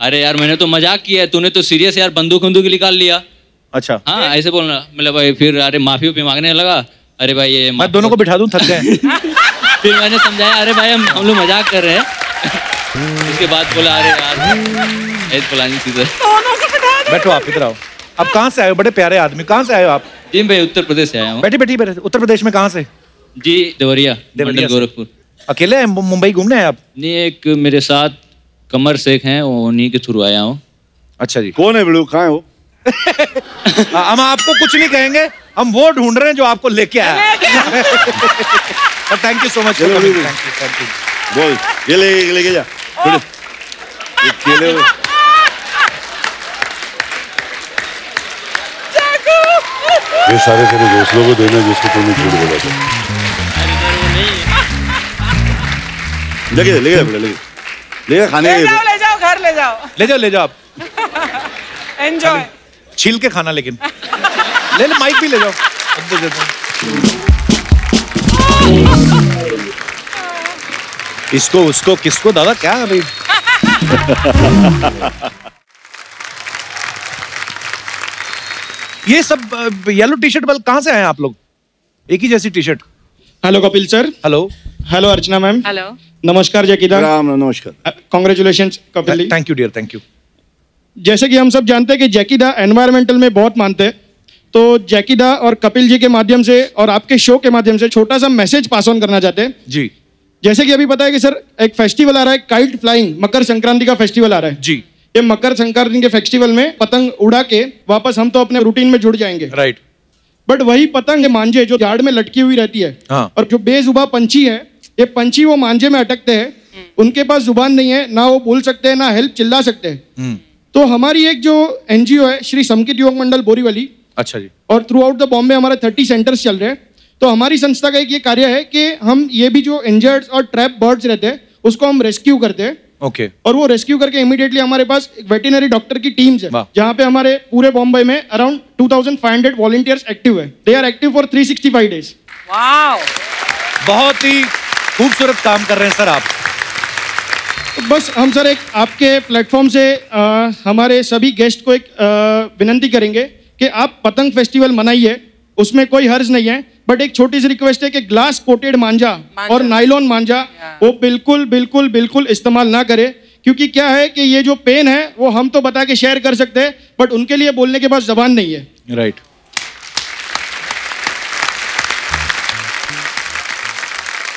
J: अरे यार मैंने तो मज़ाक किया है तूने तो सीरियस यार बंदूक बंदूक निकाल लिया।
A: अच्छा।
J: हाँ ऐसे बोलना मतलब भाई फिर अरे माफ़ी उफी मांगने लगा। अरे भाई ये
A: मैं दोनों को बिठा दूँ थक गए। (laughs)
J: फिर मैंने समझाया अरे भाई हम हम लोग मज़ाक कर रहे हैं। (laughs) उसके बाद बोला अरे यार ऐसे बोला नहीं सीधे
A: बैठो आप इधर आओ। आप कहाँ से आए हो बड़े प्यारे आदमी? कहाँ से आए हो आप?
J: जी भाई उत्तर प्रदेश से आया हूँ।
A: बैठी बैठी उत्तर प्रदेश में कहाँ से?
J: जी देवरिया
A: देवरिया
J: गोरखपुर।
A: अकेले हैं? मुंबई घूमने आप?
J: नहीं एक मेरे साथ कमर शेख हैं वो उन्हीं के थ्रू आया हूँ।
A: अच्छा जी।
C: कौन है बिड़ू कहाँ है वो? (laughs)
A: हाँ, हम आपको कुछ नहीं कहेंगे। हम वो ढूंढ रहे हैं जो आपको लेके आया। Thank you so much thank you thank you
C: बोल ये ले ये लेके जा थोड़े ये
E: सारे तेरे दोस्तों को देना जिसको तूने झूठ बोला था।
C: लेके जा, लेके बेटा लेके। लेके जा, खाने
B: ले
C: के
B: जाओ ले जाओ घर ले जाओ।
A: ले जाओ ले जाओ आप।
B: एंजॉय
A: छील के खाना लेकिन। ले ले माइक भी ले जाओ। अब दे देता हूँ। इसको उसको किसको दादा क्या अभी? (laughs) ये सब येलो टी शर्ट वाले कहाँ से आए आप लोग? एक ही जैसी T shirt
L: hello Kapil sir
A: hello
L: hello Archana ma'am
B: hello
L: नमस्कार जकीदा
C: राम नमस्कार।
L: Congratulation Kapil
A: thank you dear thank you
L: जैसे कि हम सब जानते हैं कि जैकीदा एनवायरमेंटल में बहुत मानते हैं तो जैकीदा और कपिल जी के माध्यम से और आपके शो के माध्यम से छोटा सा मैसेज पास ऑन करना चाहते हैं।
A: जी।
L: जैसे कि अभी पता है कि सर एक फेस्टिवल आ रहा है काइट फ्लाइंग मकर संक्रांति का फेस्टिवल आ रहा है।
A: जी।
L: ये मकर संक्रांति के फेस्टिवल में पतंग उड़ा के वापस हम तो अपने रूटीन में जुड़ जाएँगे।
A: राइट
L: बट वही पतंग मांझे जो झाड़ में लटकी हुई रहती है।
A: हाँ।
L: और जो बेजुबा पंछी है ये पंछी वो मांझे में अटकते हैं। उनके पास ज़ुबान नहीं है ना वो बोल सकते हैं ना हेल्प चिल्ला सकते हैं।
A: हम्म।
L: तो हमारी एक जो एनजीओ है श्री समकित योग मंडल बोरीवली।
A: अच्छा जी।
L: और थ्रू आउट द बॉम्बे हमारे थर्टी सेंटर्स चल रहे हैं। तो हमारी संस्था का एक ये कार्य है कि हम ये भी जो इंजर्ड और ट्रैप बर्ड्स रहते हैं उसको हम रेस्क्यू करते हैं।
A: Okay okay.
L: और वो रेस्क्यू करके इमीडिएटली हमारे पास वेटिनरी डॉक्टर की टीम्स है। जहाँ पे हमारे पूरे बॉम्बे में अराउंड 2500 वॉलंटियर्स एक्टिव है। They are active for 365 days
A: बहुत ही खूबसूरत काम कर रहे हैं सर आप।
L: बस हम सर एक आपके प्लेटफॉर्म से अ, हमारे सभी गेस्ट को एक विनंती करेंगे कि आप पतंग फेस्टिवल मनाइए उसमें कोई हर्ज नहीं है। बट एक छोटी सी रिक्वेस्ट है कि ग्लास कोटेड मांझा और नाइलॉन मांझा वो बिल्कुल बिल्कुल बिल्कुल इस्तेमाल ना करे क्योंकि क्या है कि ये जो पेन है वो हम तो बता के शेयर कर सकते हैं बट उनके लिए बोलने के पास जबान नहीं है।
A: Right right.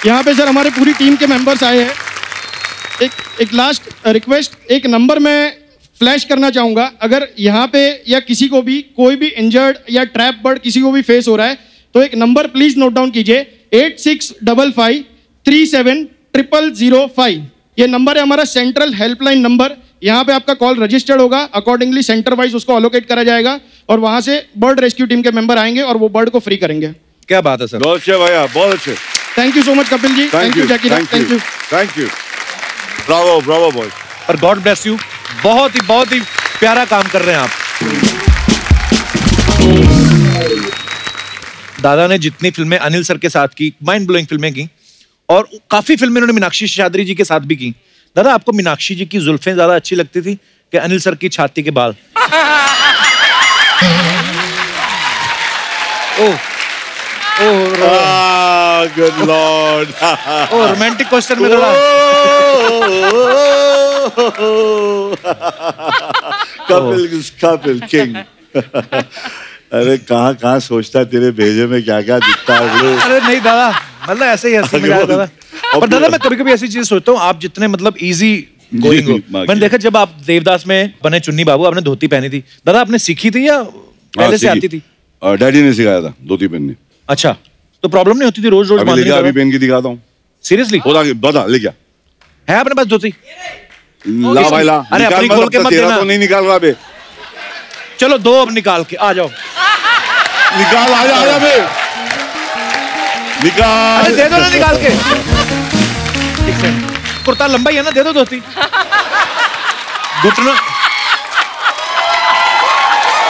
L: यहाँ पे सर हमारे पूरी टीम के मेंबर्स आए हैं। एक एक लास्ट रिक्वेस्ट एक नंबर मैं फ्लैश करना चाहूँगा। अगर यहाँ पे या किसी को भी कोई भी इंजर्ड या ट्रैप बर्ड किसी को भी फेस हो रहा है तो एक नंबर प्लीज़ नोट डाउन कीजिए। Eight six double five three seven triple zero five ये नंबर है हमारा सेंट्रल हेल्पलाइन नंबर यहाँ पे आपका कॉल रजिस्टर्ड होगा। अकॉर्डिंगली सेंटर वाइज उसको अलोकेट करा जाएगा और वहाँ से बर्ड रेस्क्यू टीम के मेंबर आएँगे और वो बर्ड को फ्री करेंगे।
A: क्या बात है सर
C: बहुत अच्छे भैया बहुत अच्छे
L: thank you so much Kapil ji.
C: Thank you
L: Jackie
C: thank you thank you bravo bravo boy
A: और गॉड ब्लेस यू बहुत ही बहुत ही प्यारा काम कर रहे हैं आप। दादा ने जितनी फ़िल्में अनिल सर के साथ की माइंड ब्लोइंग फ़िल्में की और काफ़ी फ़िल्में उन्होंने मीनाक्षी शास्त्री जी के साथ भी की। दादा आपको मीनाक्षी जी की जुल्फें ज़्यादा अच्छी लगती थी कि अनिल सर की छाती के बाल? (laughs) ओह
C: good lord
A: oh romantic question (laughs) में थोड़ा। (laughs)
C: कपिल कपिल किंग अरे कहाँ कहाँ सोचता तेरे भेजे में क्या क्या दिखता है
A: अरे नहीं दादा मतलब ऐसे ही हँसी मज़ाक दादा। पर दादा मैं कभी कभी ऐसी चीज़ सोचता हूँ आप जितने मतलब इजी गोइंग हो। मैंने देखा जब आप देवदास में बने चुन्नी बाबू आपने धोती पहनी थी। दादा आपने सीखी थी या पहले
C: हाँ,
A: से आती थी?
C: डैडी ने सिखाया था धोती पहनने।
A: अच्छा तो प्रॉब्लम नहीं होती थी रोज रोज
C: अभी लेके अभी पहन के दिखाता हूँ।
A: सीरियसली
C: बता बता ले क्या?
A: है अपने पास धोती?
C: ला भाई ला।
A: अरे अपनी खोल के मत देना।
C: तो नहीं निकाल रहा बे।
A: चलो दो अब निकाल के आ जाओ।
C: निकाल आ जा आ जा बे निकाल।
A: अरे दे दो ना निकाल के। एक सेकंड कुर्ता लंबा ही है ना दे दो धोती। घुटना।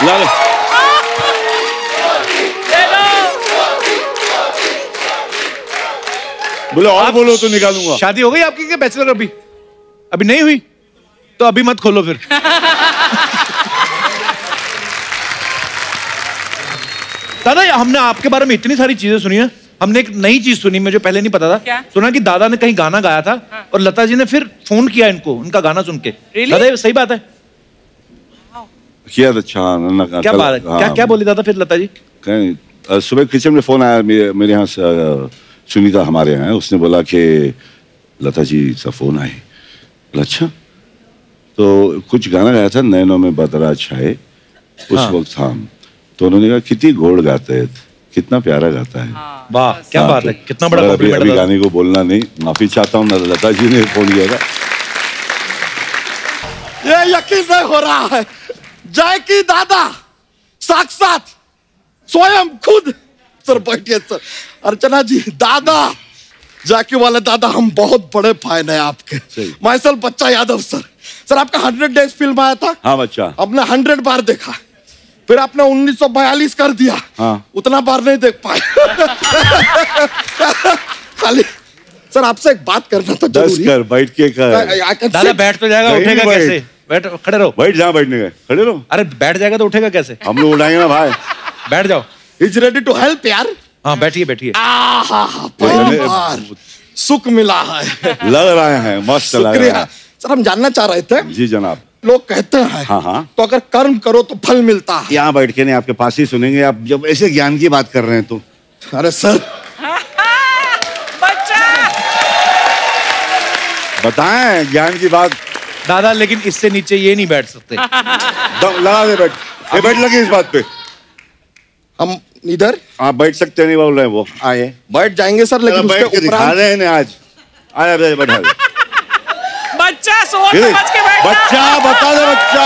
C: ला ला बोले और बोलो तो निकालूँगा।
A: शादी हो गई आपकी क्या बैचलर अभी? अभी नहीं हुई? तो अभी मत खोलो फिर। दादा हमने आपके बारे में इतनी सारी चीज़ें सुनी है। हमने एक नई चीज़ सुनी मुझे पहले नहीं पता था।
B: क्या?
A: सुना कि दादा ने कहीं गाना गाया था हाँ। और लता जी ने फिर फ़ोन किया इनको उनका गाना सुन के।
B: Really?
A: दादा सही बात है?
C: किया था अच्छा
A: क्या बात है? क्या
C: हाँ,
A: क्या बोली दादा फिर लता जी?
C: कहीं सुबह किचन में फ़ोन आया मेरे मेरे यहाँ सुनीता हमारे यहाँ है उसने बोला कि लता जी का फ़ोन आए। बोला, अच्छा। तो कुछ गाना गाया था नैनों में बदरा छाए उस
A: हाँ।
C: वक्त हाँ। तो उन्होंने कहा कितनी गोड़ गाते हैं कितना प्यारा गाता है।
A: वाह क्या
C: हाँ,
A: बात
C: तो-
A: है कितना बड़ा
C: अभी अभी
A: है
C: गाने को बोलना नहीं माफ़ी चाहता हूँ लता जी ने फ़ोन किया था।
M: ये यकीन नहीं हो रहा है जय की दादा साक्षात स्वयं खुद सर बैठिए सर। अर्चना जी दादा जाकी वाले दादा हम बहुत बड़े फ़ैन है आपके।
C: सही।
M: मैं sir Bachcha Yadav sir. Sir आपका हंड्रेड डेज़ फ़िल्म आया था?
C: हाँ बच्चा।
M: हमने हंड्रेड बार देखा। फिर आपने 1942 कर दिया।
C: हाँ।
M: उतना बार नहीं देख पाए। खाली सर आपसे एक बात करना था
C: दस
M: ज़रूरी।
C: कर बैठ के कर।
A: दादा बैठ तो जाएगा उठेगा कैसे? बैठ खड़े रहो।
C: बैठ जहाँ बैठने गए खड़े रहो।
A: अरे बैठ जाएगा तो उठेगा कैसे?
C: हम लोग उठाएँगे ना भाई।
A: बैठ जाओ।
M: इज़ रेडी टू हेल्प यार।
A: हाँ बैठिए बैठिए।
M: सुख मिला है।
C: लग रहे हैं मस्त लग रहे
M: शुक्रिया।
C: हैं
M: सर हम जानना चाह रहे थे।
C: जी जनाब।
M: लोग कहते हैं
C: हाँ हाँ।
M: तो अगर कर्म करो तो फल मिलता है।
C: यहाँ बैठ के नहीं आपके पास ही सुनेंगे आप जब ऐसे ज्ञान की बात कर रहे हैं तो।
M: अरे सर।
B: बच्चा।
C: बताएँ ज्ञान की बात।
A: दादा लेकिन इससे नीचे ये नहीं बैठ सकते।
C: लगा दे बैठ। ये बैठ लगे इस बात पे।
M: हम इधर?
C: आप बैठ सकते नहीं बोल रहे वो। आए।
M: बैठ जाएँगे सर लेकिन
C: बैठ के दिखा रहे हैं आज। आया बैठा।
B: बच्चा सोच समझ के बैठना।
C: बच्चा बता दे बच्चा।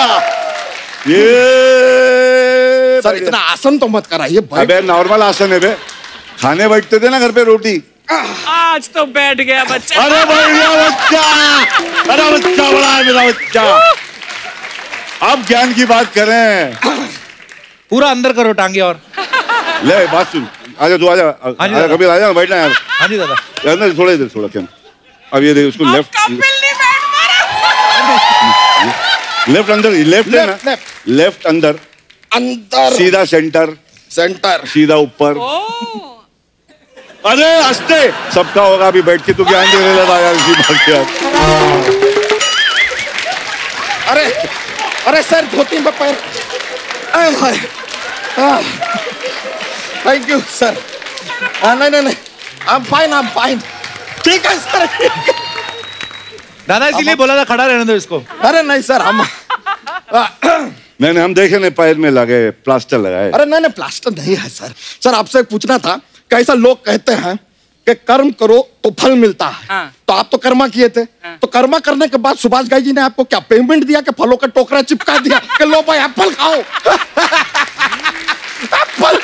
C: ये
M: सर इतना आसन तो मत कराइए बैठ
C: अबे नॉर्मल आसन है बे। खाने बैठते थे ना घर पे रोटी।
B: आज तो बैठ गया बच्चा।
C: अरे बढ़िया बच्चा। अरे बच्चा बड़ा है मेरा बच्चा। अब ज्ञान की बात करें
A: पूरा अंदर करो टांगे और।
C: ले बात सुन। आजा तू आजा।
A: हाँ
C: आजा कभी आजा बैठना यार
A: हाँ जी दादा।
C: अंदर थोड़ा इधर थोड़ा क्या अब ये देख उसको लेफ़्ट
B: कपिल नहीं बैठ पा रहा
C: लेफ़्ट अंदर लेफ़्ट
M: Left,
C: लेफ़्ट अंदर
M: अंदर
C: सीधा सेंटर
M: सेंटर
C: सीधा ऊपर. अरे हँसते. सबका होगा अभी बैठ के तू ज्ञान दे रहे था यार इसी बात के यार.
M: अरे अरे सर धोती में पैर. थैंक यू सर नहीं नहीं नहीं. I am fine I am fine ठीक है सर
A: दादा इसीलिए बोला था खड़ा रहने दो इसको।
M: अरे नहीं सर हम (laughs)
C: नहीं नहीं हम देखे नहीं पैर में लगे प्लास्टर लगाए।
M: अरे नहीं नहीं प्लास्टर नहीं है सर। सर आपसे पूछना था कैसा लोग कहते हैं कि कर्म करो तो फल मिलता है।
B: हाँ।
M: तो आप तो कर्मा किए थे। तो कर्मा करने के बाद सुभाष गाई जी ने आपको क्या पेमेंट दिया कि फलों का टोकरा चिपका दिया कि लो भाई एप्पल खाओ? (laughs) एप्पल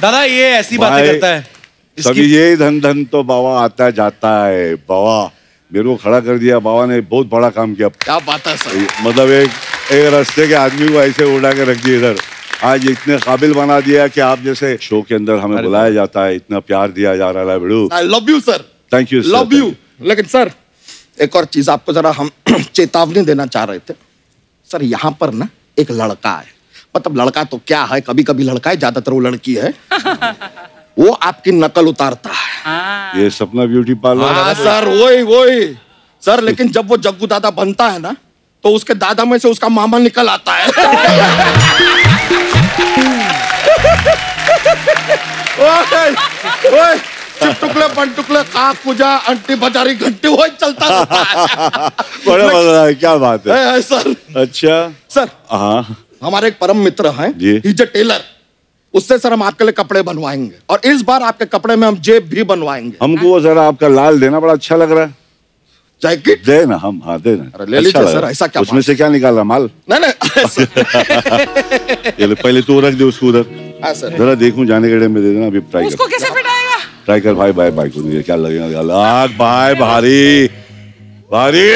A: दादा ये ऐसी बातें करता है।
C: सभी ये धन धन तो बाबा आता जाता है बाबा। मेरे को खड़ा कर दिया बाबा ने बहुत बड़ा काम किया।
M: क्या बात है सर?
C: मतलब एक एक रास्ते के आदमी को ऐसे उड़ा के रख दिया इधर। आज इतने काबिल बना दिया कि आप जैसे शो के अंदर हमें बुलाया जाता है इतना प्यार दिया जा रहा है बिड़ू
M: I love you sir
C: thank you
M: love you लेकिन सर एक और चीज़ आपको जरा हम (clears throat) चेतावनी देना चाह रहे थे। सर यहाँ पर ना एक लड़का है। मतलब लड़का तो क्या है? कभी कभी लड़का है ज़्यादातर वो लड़की है। (laughs) वो आपकी नकल उतारता है।
C: ये सपना ब्यूटी पार्लर
M: हाँ सर वही वही। सर लेकिन जब वो जग्गू दादा बनता है ना तो उसके दादा में से उसका मामा निकल आता है। ओए, ओए, चिपटुकले पंटुकले काक पूजा अंटी बजारी घंटी वही चलता रहता है।
C: बड़ा मज़ा आया क्या बात है।
M: है, है, सर।
C: अच्छा।
M: सर
C: हाँ।
M: हमारे एक परम मित्र हैं
C: जी।
M: ही टेलर उससे सर हम आपके लिए कपड़े बनवाएँगे। और इस बार आपके कपड़े में हम जेब भी बनवाएँगे।
C: हमको वो जरा आपका लाल देना बड़ा अच्छा लग रहा है।
M: जैकेट
C: दे ना हम हाँ दे ना
M: ले लीजिए
C: लग
M: सर, ऐसा क्या
C: उसमें से क्या निकाला माल?
M: नहीं नहीं।
C: पहले तो रख दे उसको उधर।
M: हाँ सर।
C: जरा देखूँ जाने के टाइम में दे देना अभी ट्राई
B: उसको
C: कर
B: कैसे फिट
C: ट्राई कर भाई भाई भाई को क्या लगेगा लाख भाई भारी। भारी।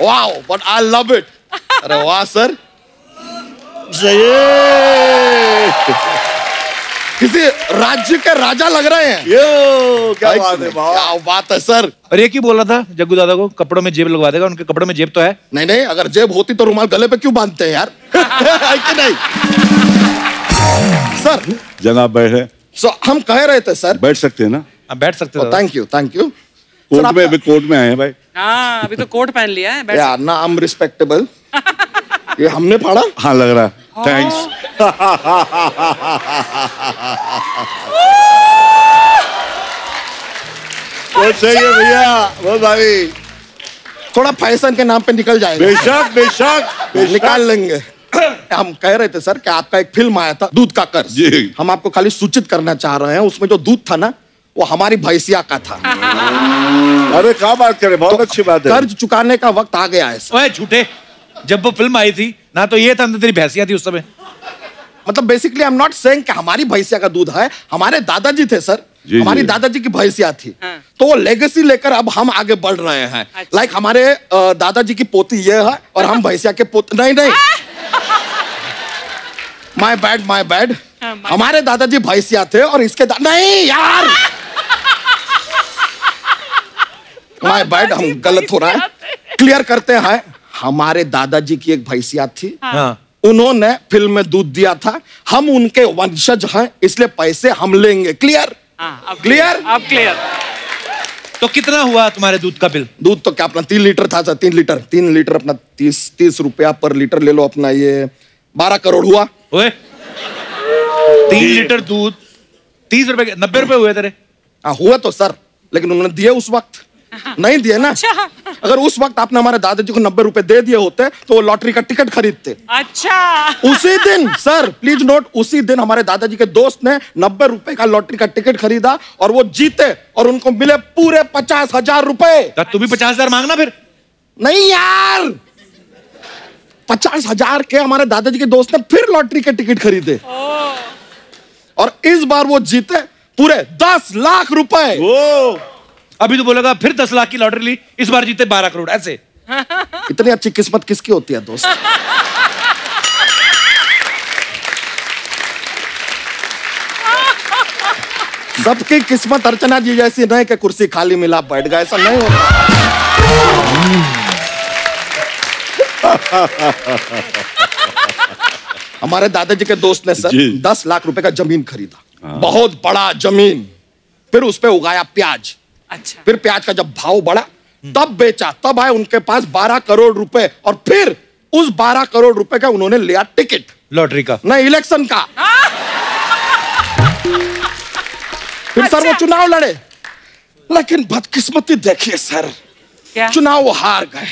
M: Wow but I love it अरे वाह सर। किसी राज्य के राजा लग रहे हैं।
C: यो क्या बात है वाह।
M: क्या बात है सर।
A: और ये क्यों बोल रहा था? जग्गू दादा को कपड़ों में जेब लगवा देगा उनके कपड़ों में जेब तो है।
M: नहीं नहीं अगर जेब होती तो रुमाल गले पे क्यों बांधते हैं यार? (laughs) है कि नहीं? सर।
C: जनाब बैठे
M: सो हम कह रहे थे सर।
C: बैठ सकते हैं ना?
A: आप बैठ सकते
M: thank you thank you
C: court में अभी कोर्ट में आए हैं भाई।
B: हाँ अभी तो कोर्ट पहन लिया है बैठ
M: या ना आई एम रिस्पेक्टेबल ये हमने पढ़ा
C: हाँ लग रहा है थैंक्स बहुत सही है भैया बहुत भाई
M: थोड़ा फ़ैशन के नाम पे निकल जाएगा।
C: बेशक बेशक बेशक।
M: निकाल लेंगे। हम कह रहे थे सर कि आपका एक फ़िल्म आया था दूध का कर्ज?
C: जी।
M: हम आपको खाली सूचित करना चाह रहे हैं उसमें जो दूध था ना वो हमारी भैंसिया का था। (laughs)
C: अरे क्या बात करें बहुत तो अच्छी बात है।
M: कर्ज चुकाने का वक्त आ गया है सर।
A: ओए झूठे। जब वो फ़िल्म आई थी ना तो ये था ना तेरी भैंसिया थी उस समय।
M: मतलब basically I am not saying कि हमारी भैंसिया का दूध है हमारे दादाजी थे सर।
C: जी,
M: हमारी दादाजी की भैंसिया थी। हाँ। तो वो लेगेसी लेकर अब हम आगे बढ़ रहे हैं। लाइक हमारे दादाजी की पोती ये है और हम भैंसिया के पोत नहीं नहीं। माय बैड माय बैड हमारे दादाजी भैंसिया थे और इसके दा... नहीं यार। (laughs) माय बैड हम गलत हो रहा है। क्लियर करते हैं। हमारे दादाजी की एक भैंसिया थी।
A: हाँ।
M: उन्होंने फ़िल्म में दूध दिया था। हम उनके वंशज हैं इसलिए पैसे हम लेंगे। क्लियर
B: हाँ,
M: क्लियर
B: अब क्लियर
A: तो कितना हुआ तुम्हारे दूध का बिल?
M: दूध तो क्या अपना तीन लीटर था सर तीन लीटर। तीन लीटर अपना तीस तीस रुपया पर लीटर ले लो अपना ये। बारह करोड़ हुआ।
A: ओए। तीन लीटर दूध तीस रुपए नब्बे रुपए हुए तेरे।
M: हाँ हुआ तो सर लेकिन उन्होंने दिए उस वक्त। नहीं दिए ना? अच्छा। अगर उस वक्त आपने हमारे दादाजी को नब्बे रुपए दे दिए होते तो वो लॉटरी का टिकट खरीदते।
B: अच्छा।
M: उसी दिन सर प्लीज़ नोट उसी दिन हमारे दादाजी के दोस्त ने नब्बे रुपए का लॉटरी का टिकट खरीदा और वो जीते और उनको मिले पूरे पचास हज़ार रुपए।
A: तो तू भी पचास हज़ार मांगना फिर।
M: नहीं यार! पचास हज़ार के हमारे दादाजी के दोस्त ने फिर लॉटरी के टिकट खरीदे। और इस बार वो जीते पूरे दस लाख रुपए।
A: अभी तो बोलेगा फिर दस लाख की लॉटरी ली इस बार जीते बारह करोड़ ऐसे। (laughs)
M: इतनी अच्छी किस्मत किसकी होती है दोस्त? सबकी किस्मत अर्चना जी जैसी नहीं कि कुर्सी खाली मिला बैठ गए ऐसा नहीं होता। (laughs) हमारे दादाजी के दोस्त ने सर दस लाख रुपए का ज़मीन खरीदा। बहुत बड़ा ज़मीन फिर उस पर उगाया प्याज।
B: अच्छा।
M: फिर प्याज का जब भाव बढ़ा तब बेचा तब आए उनके पास बारह करोड़ रुपए और फिर उस बारह करोड़ रुपए का उन्होंने लिया टिकट।
A: लॉटरी का।
M: नहीं इलेक्शन का। (laughs) फिर सर वो चुनाव लड़े। लेकिन बदकिस्मती देखिए सर
B: क्या?
M: चुनाव हार गए।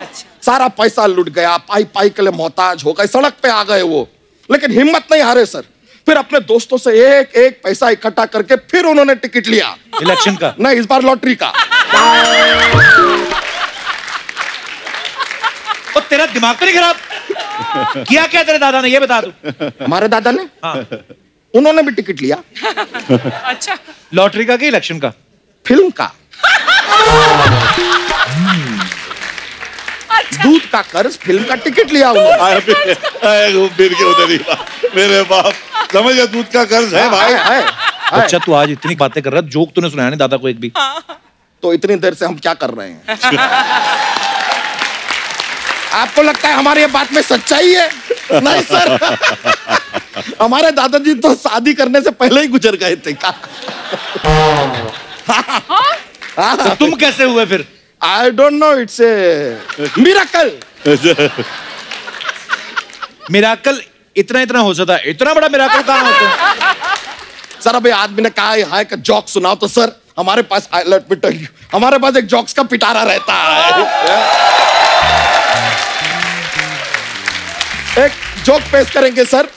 M: अच्छा। सारा पैसा लुट गया पाई पाई के लिए मोहताज हो गए सड़क पे आ गए वो। लेकिन हिम्मत नहीं हारे सर। फिर अपने दोस्तों से एक एक पैसा इकट्ठा करके फिर उन्होंने टिकट लिया।
A: इलेक्शन का।
M: नहीं इस बार लॉटरी का।
A: और तेरा दिमाग तो नहीं खराब? किया क्या तेरे दादा ने? ये बता तू।
M: हमारे दादा ने?
A: हाँ।
M: उन्होंने भी टिकट लिया।
B: अच्छा।
A: लॉटरी का कि इलेक्शन का?
M: फ़िल्म का। दूध का कर्ज फ़िल्म का टिकट लिया उन्होंने
C: आए फिर- आए घूम फिर के उधर ही। मेरे बाप समझ गया दूध का कर्ज है भाई।
M: है, है।
A: अच्छा तू आज इतनी बातें कर रहा है जोक तूने सुनाया नहीं दादा को एक भी।
M: तो इतनी देर से हम क्या कर रहे हैं? आपको लगता है हमारे ये बात में सच्चाई है? नहीं सर। हमारे दादाजी तो शादी करने से पहले ही गुजर गए थे।
A: तो तुम कैसे हुए फिर?
M: I don't know it's a miracle
A: miracle इतना इतना हो सकता है। इतना बड़ा मिराकल कहाँ होता है?
M: सर अभी आदमी ने कहा है हाय का जोक सुनाओ तो सर हमारे पास लेट मी टेल यू हमारे पास एक जॉक्स का पिटारा रहता है। एक जोक पेश करेंगे सर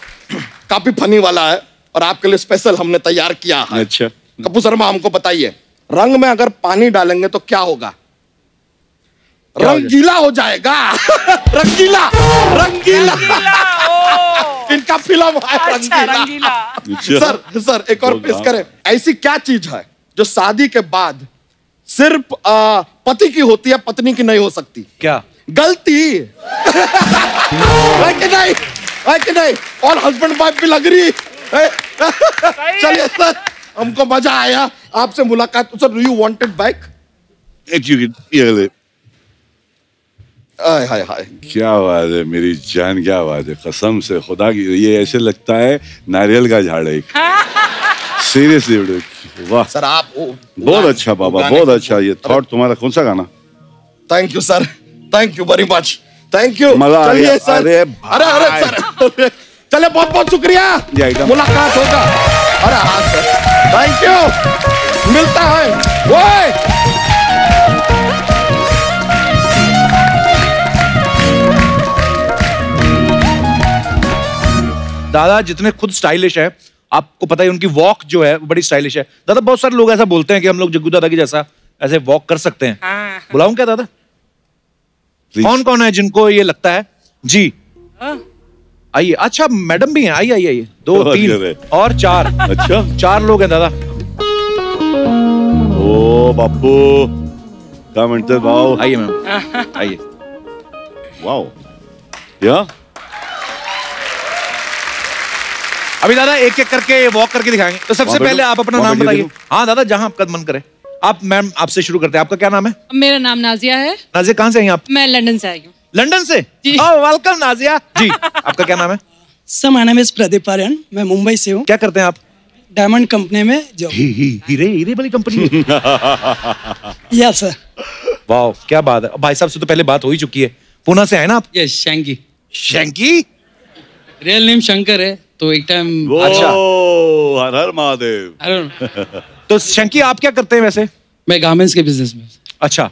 M: काफ़ी फनी वाला है और आपके लिए स्पेशल हमने तैयार किया है।
C: अच्छा।
M: कपूर शर्मा हमको बताइए रंग में अगर पानी डालेंगे तो क्या होगा? रंगीला हो जाएगा। (laughs) रंगीला रंगीला। इनका फ़िल्म है
B: अच्छा
M: रंगीला।
B: रंगीला।
M: सर सर एक और पेश करें। ऐसी क्या चीज़ है जो शादी के बाद सिर्फ़ पति की होती है पत्नी की नहीं हो सकती?
A: क्या?
M: गलती। है कि नहीं? है कि नहीं? और हस्बैंड वाइफ भी लग रही। चलिए सर हमको मज़ा आया। आपसे मुलाकात। Sir you wanted back hi hi.
C: क्या बात है मेरी जान क्या बात है। कसम से खुदा की ये ऐसे लगता है नारियल का झाड़ है। (laughs) सीरियसली वाह।
M: सर आप
C: बहुत अच्छा बाबा बहुत अच्छा। ये थॉट तुम्हारा कौन सा गाना?
M: Thank you sir thank you very much thank you
C: मज़ा आ गया।
M: सर
C: अरे
M: अरे अरे सर चले बहुत बहुत शुक्रिया। मुलाकात होगा। अरे हाँ सर थैंक यू मिलता है। ओए!
A: दादा जितने खुद स्टाइलिश है आपको पता है उनकी वॉक जो है वो बड़ी स्टाइलिश है। दादा बहुत सारे लोग ऐसा बोलते हैं कि हम लोग जग्गू दादा की जैसा ऐसे वॉक कर सकते हैं।
B: हाँ।
A: बुलाऊं क्या दादा? कौन कौन है जिनको ये लगता है? जी। आइए। अच्छा मैडम भी हैं। आइए आइए आइए। दो
C: बहुत
A: तीन और चार।
C: अच्छा।
A: चार लोग हैं दादा।
C: ओ बापू। क्या भाऊ
A: आइए मैम। (laughs) आइए।
C: वाओ या
A: अभी दादा एक एक करके वॉक करके दिखाएँगे। तो सबसे पहले आप अपना नाम बताइए। हाँ दादा जहाँ आपका मन करे। आप मैम आपसे शुरू करते हैं। आपका क्या नाम है?
I: मेरा नाम नाजिया है।
A: नाजिया कहाँ से आई आप?
I: मैं लंदन से आई हूँ।
A: लंदन से? वेलकम नाजिया। जी आपका क्या नाम है?
N: Sir my name is Pradeep Aryan. मैं मुंबई से हूँ।
A: क्या करते हैं आप?
N: डायमंड कंपनी में जो
A: ही, ही, हीरे हीरे वाली कंपनी
N: या सर
A: वाह क्या बात है। भाई साहब से तो पहले बात हो ही चुकी है। पूना से आए ना आप?
O: Yes Shanky
A: Shanky
O: real name Shankar है। तो एक टाइम
A: अच्छा।
C: हर हर महादेव. (laughs)
A: तो शंकी आप क्या करते हैं वैसे?
O: मैं गारमेंट्स के बिज़नेस में
A: अच्छा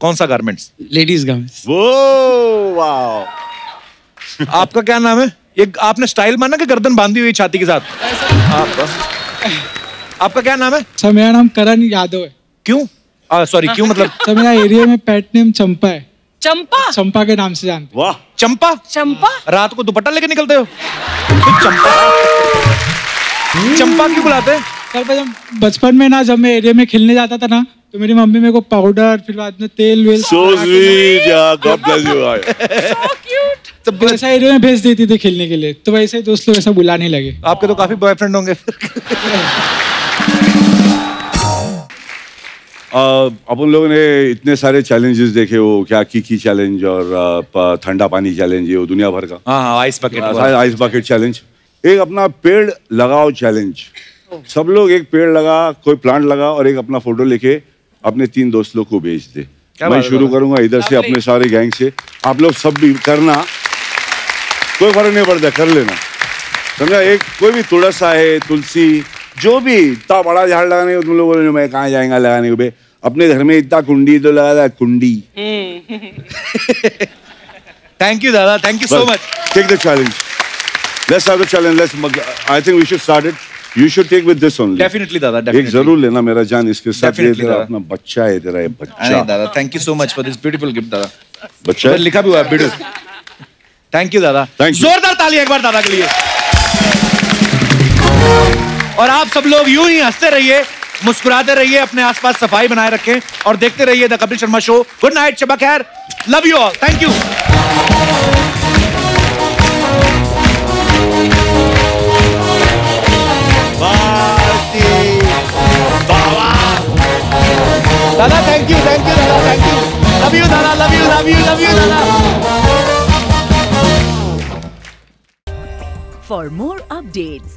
A: कौन सा गारमेंट्स
O: लेडीज़ गारमेंट्स
C: वो वाओ (laughs)
A: आपका क्या नाम है? ये आपने स्टाइल माना कि गर्दन बांधी हुई छाती के साथ? आप आपका क्या नाम है?
P: सर मेरा नाम करण यादव है।
A: क्यों? सॉरी क्यों मतलब?
P: सर मेरा एरिया में पेट नेम चंपा है।
B: चंपा?
P: चंपा के नाम से जानते
C: वाह।
A: चंपा?
B: चंपा?
A: रात को दुपट्टा लेके निकलते हो? तो चंपा? चंपा क्यों बुलाते? हैं
P: सर जब बचपन में ना जब मैं एरिया में खेलने जाता था ना तो मेरी मम्मी मेरे को पाउडर फिर बाद में तेल वेल
C: सो स्वीट या गॉड ब्लेस यू
P: तो एरिया में भेज देती थी खेलने के लिए। तो वैसे ही दोस्त लोग ऐसा बुलाने लगे।
A: आपके तो काफ़ी बॉयफ्रेंड होंगे (laughs)
C: अपन लोगों ने इतने सारे चैलेंजेस देखे वो क्या की चैलेंज और ठंडा पानी चैलेंज ये वो दुनिया भर का।
A: हाँ हाँ ice bucket
C: ice bucket challenge एक अपना पेड़ लगाओ चैलेंज सब लोग एक पेड़ लगा कोई प्लांट लगा और एक अपना फ़ोटो लेके अपने तीन दोस्त लोग को भेज दे। मैं शुरू करूँगा इधर से अपने सारे गैंग से। आप लोग सब भी करना। कोई फ़र्क नहीं पड़ता कर लेना। समझा? एक कोई भी तुलस है तुलसी जो भी इतना बड़ा झाड़ लगाने को तुम लोग बोले मैं कहाँ जाएगा लगाने को अपने घर में इतना कुंडी तो लगा था कुंडी (laughs)
A: थैंक यू दादा thank you so much
C: Take the challenge. Let's have the challenge. Let's. I think we should start it. You should take with this only.
A: Definitely दादा डेफिनेटली
C: ज़रूर लेना मेरा जान इसके साथ ये तेरा। अपना बच्चा है तेरा ये बच्चा
A: दादा thank you so much for this beautiful gift दादा
C: बच्चा
A: लिखा भी हुआ है ब्यूटीफुल थैंक यू दादा. जोरदार ताली एक बार दादा के लिए और आप सब लोग यूँ ही हँसते रहिए मुस्कुराते रहिए अपने आसपास सफ़ाई बनाए रखें और देखते रहिए the Kapil Sharma show. Good night Shaba खैर। Love you all thank you
C: दादा थैंक यू थैंक यू दादा थैंक यू
A: लव यू दादा love you love you love you दादा.
Q: For more updates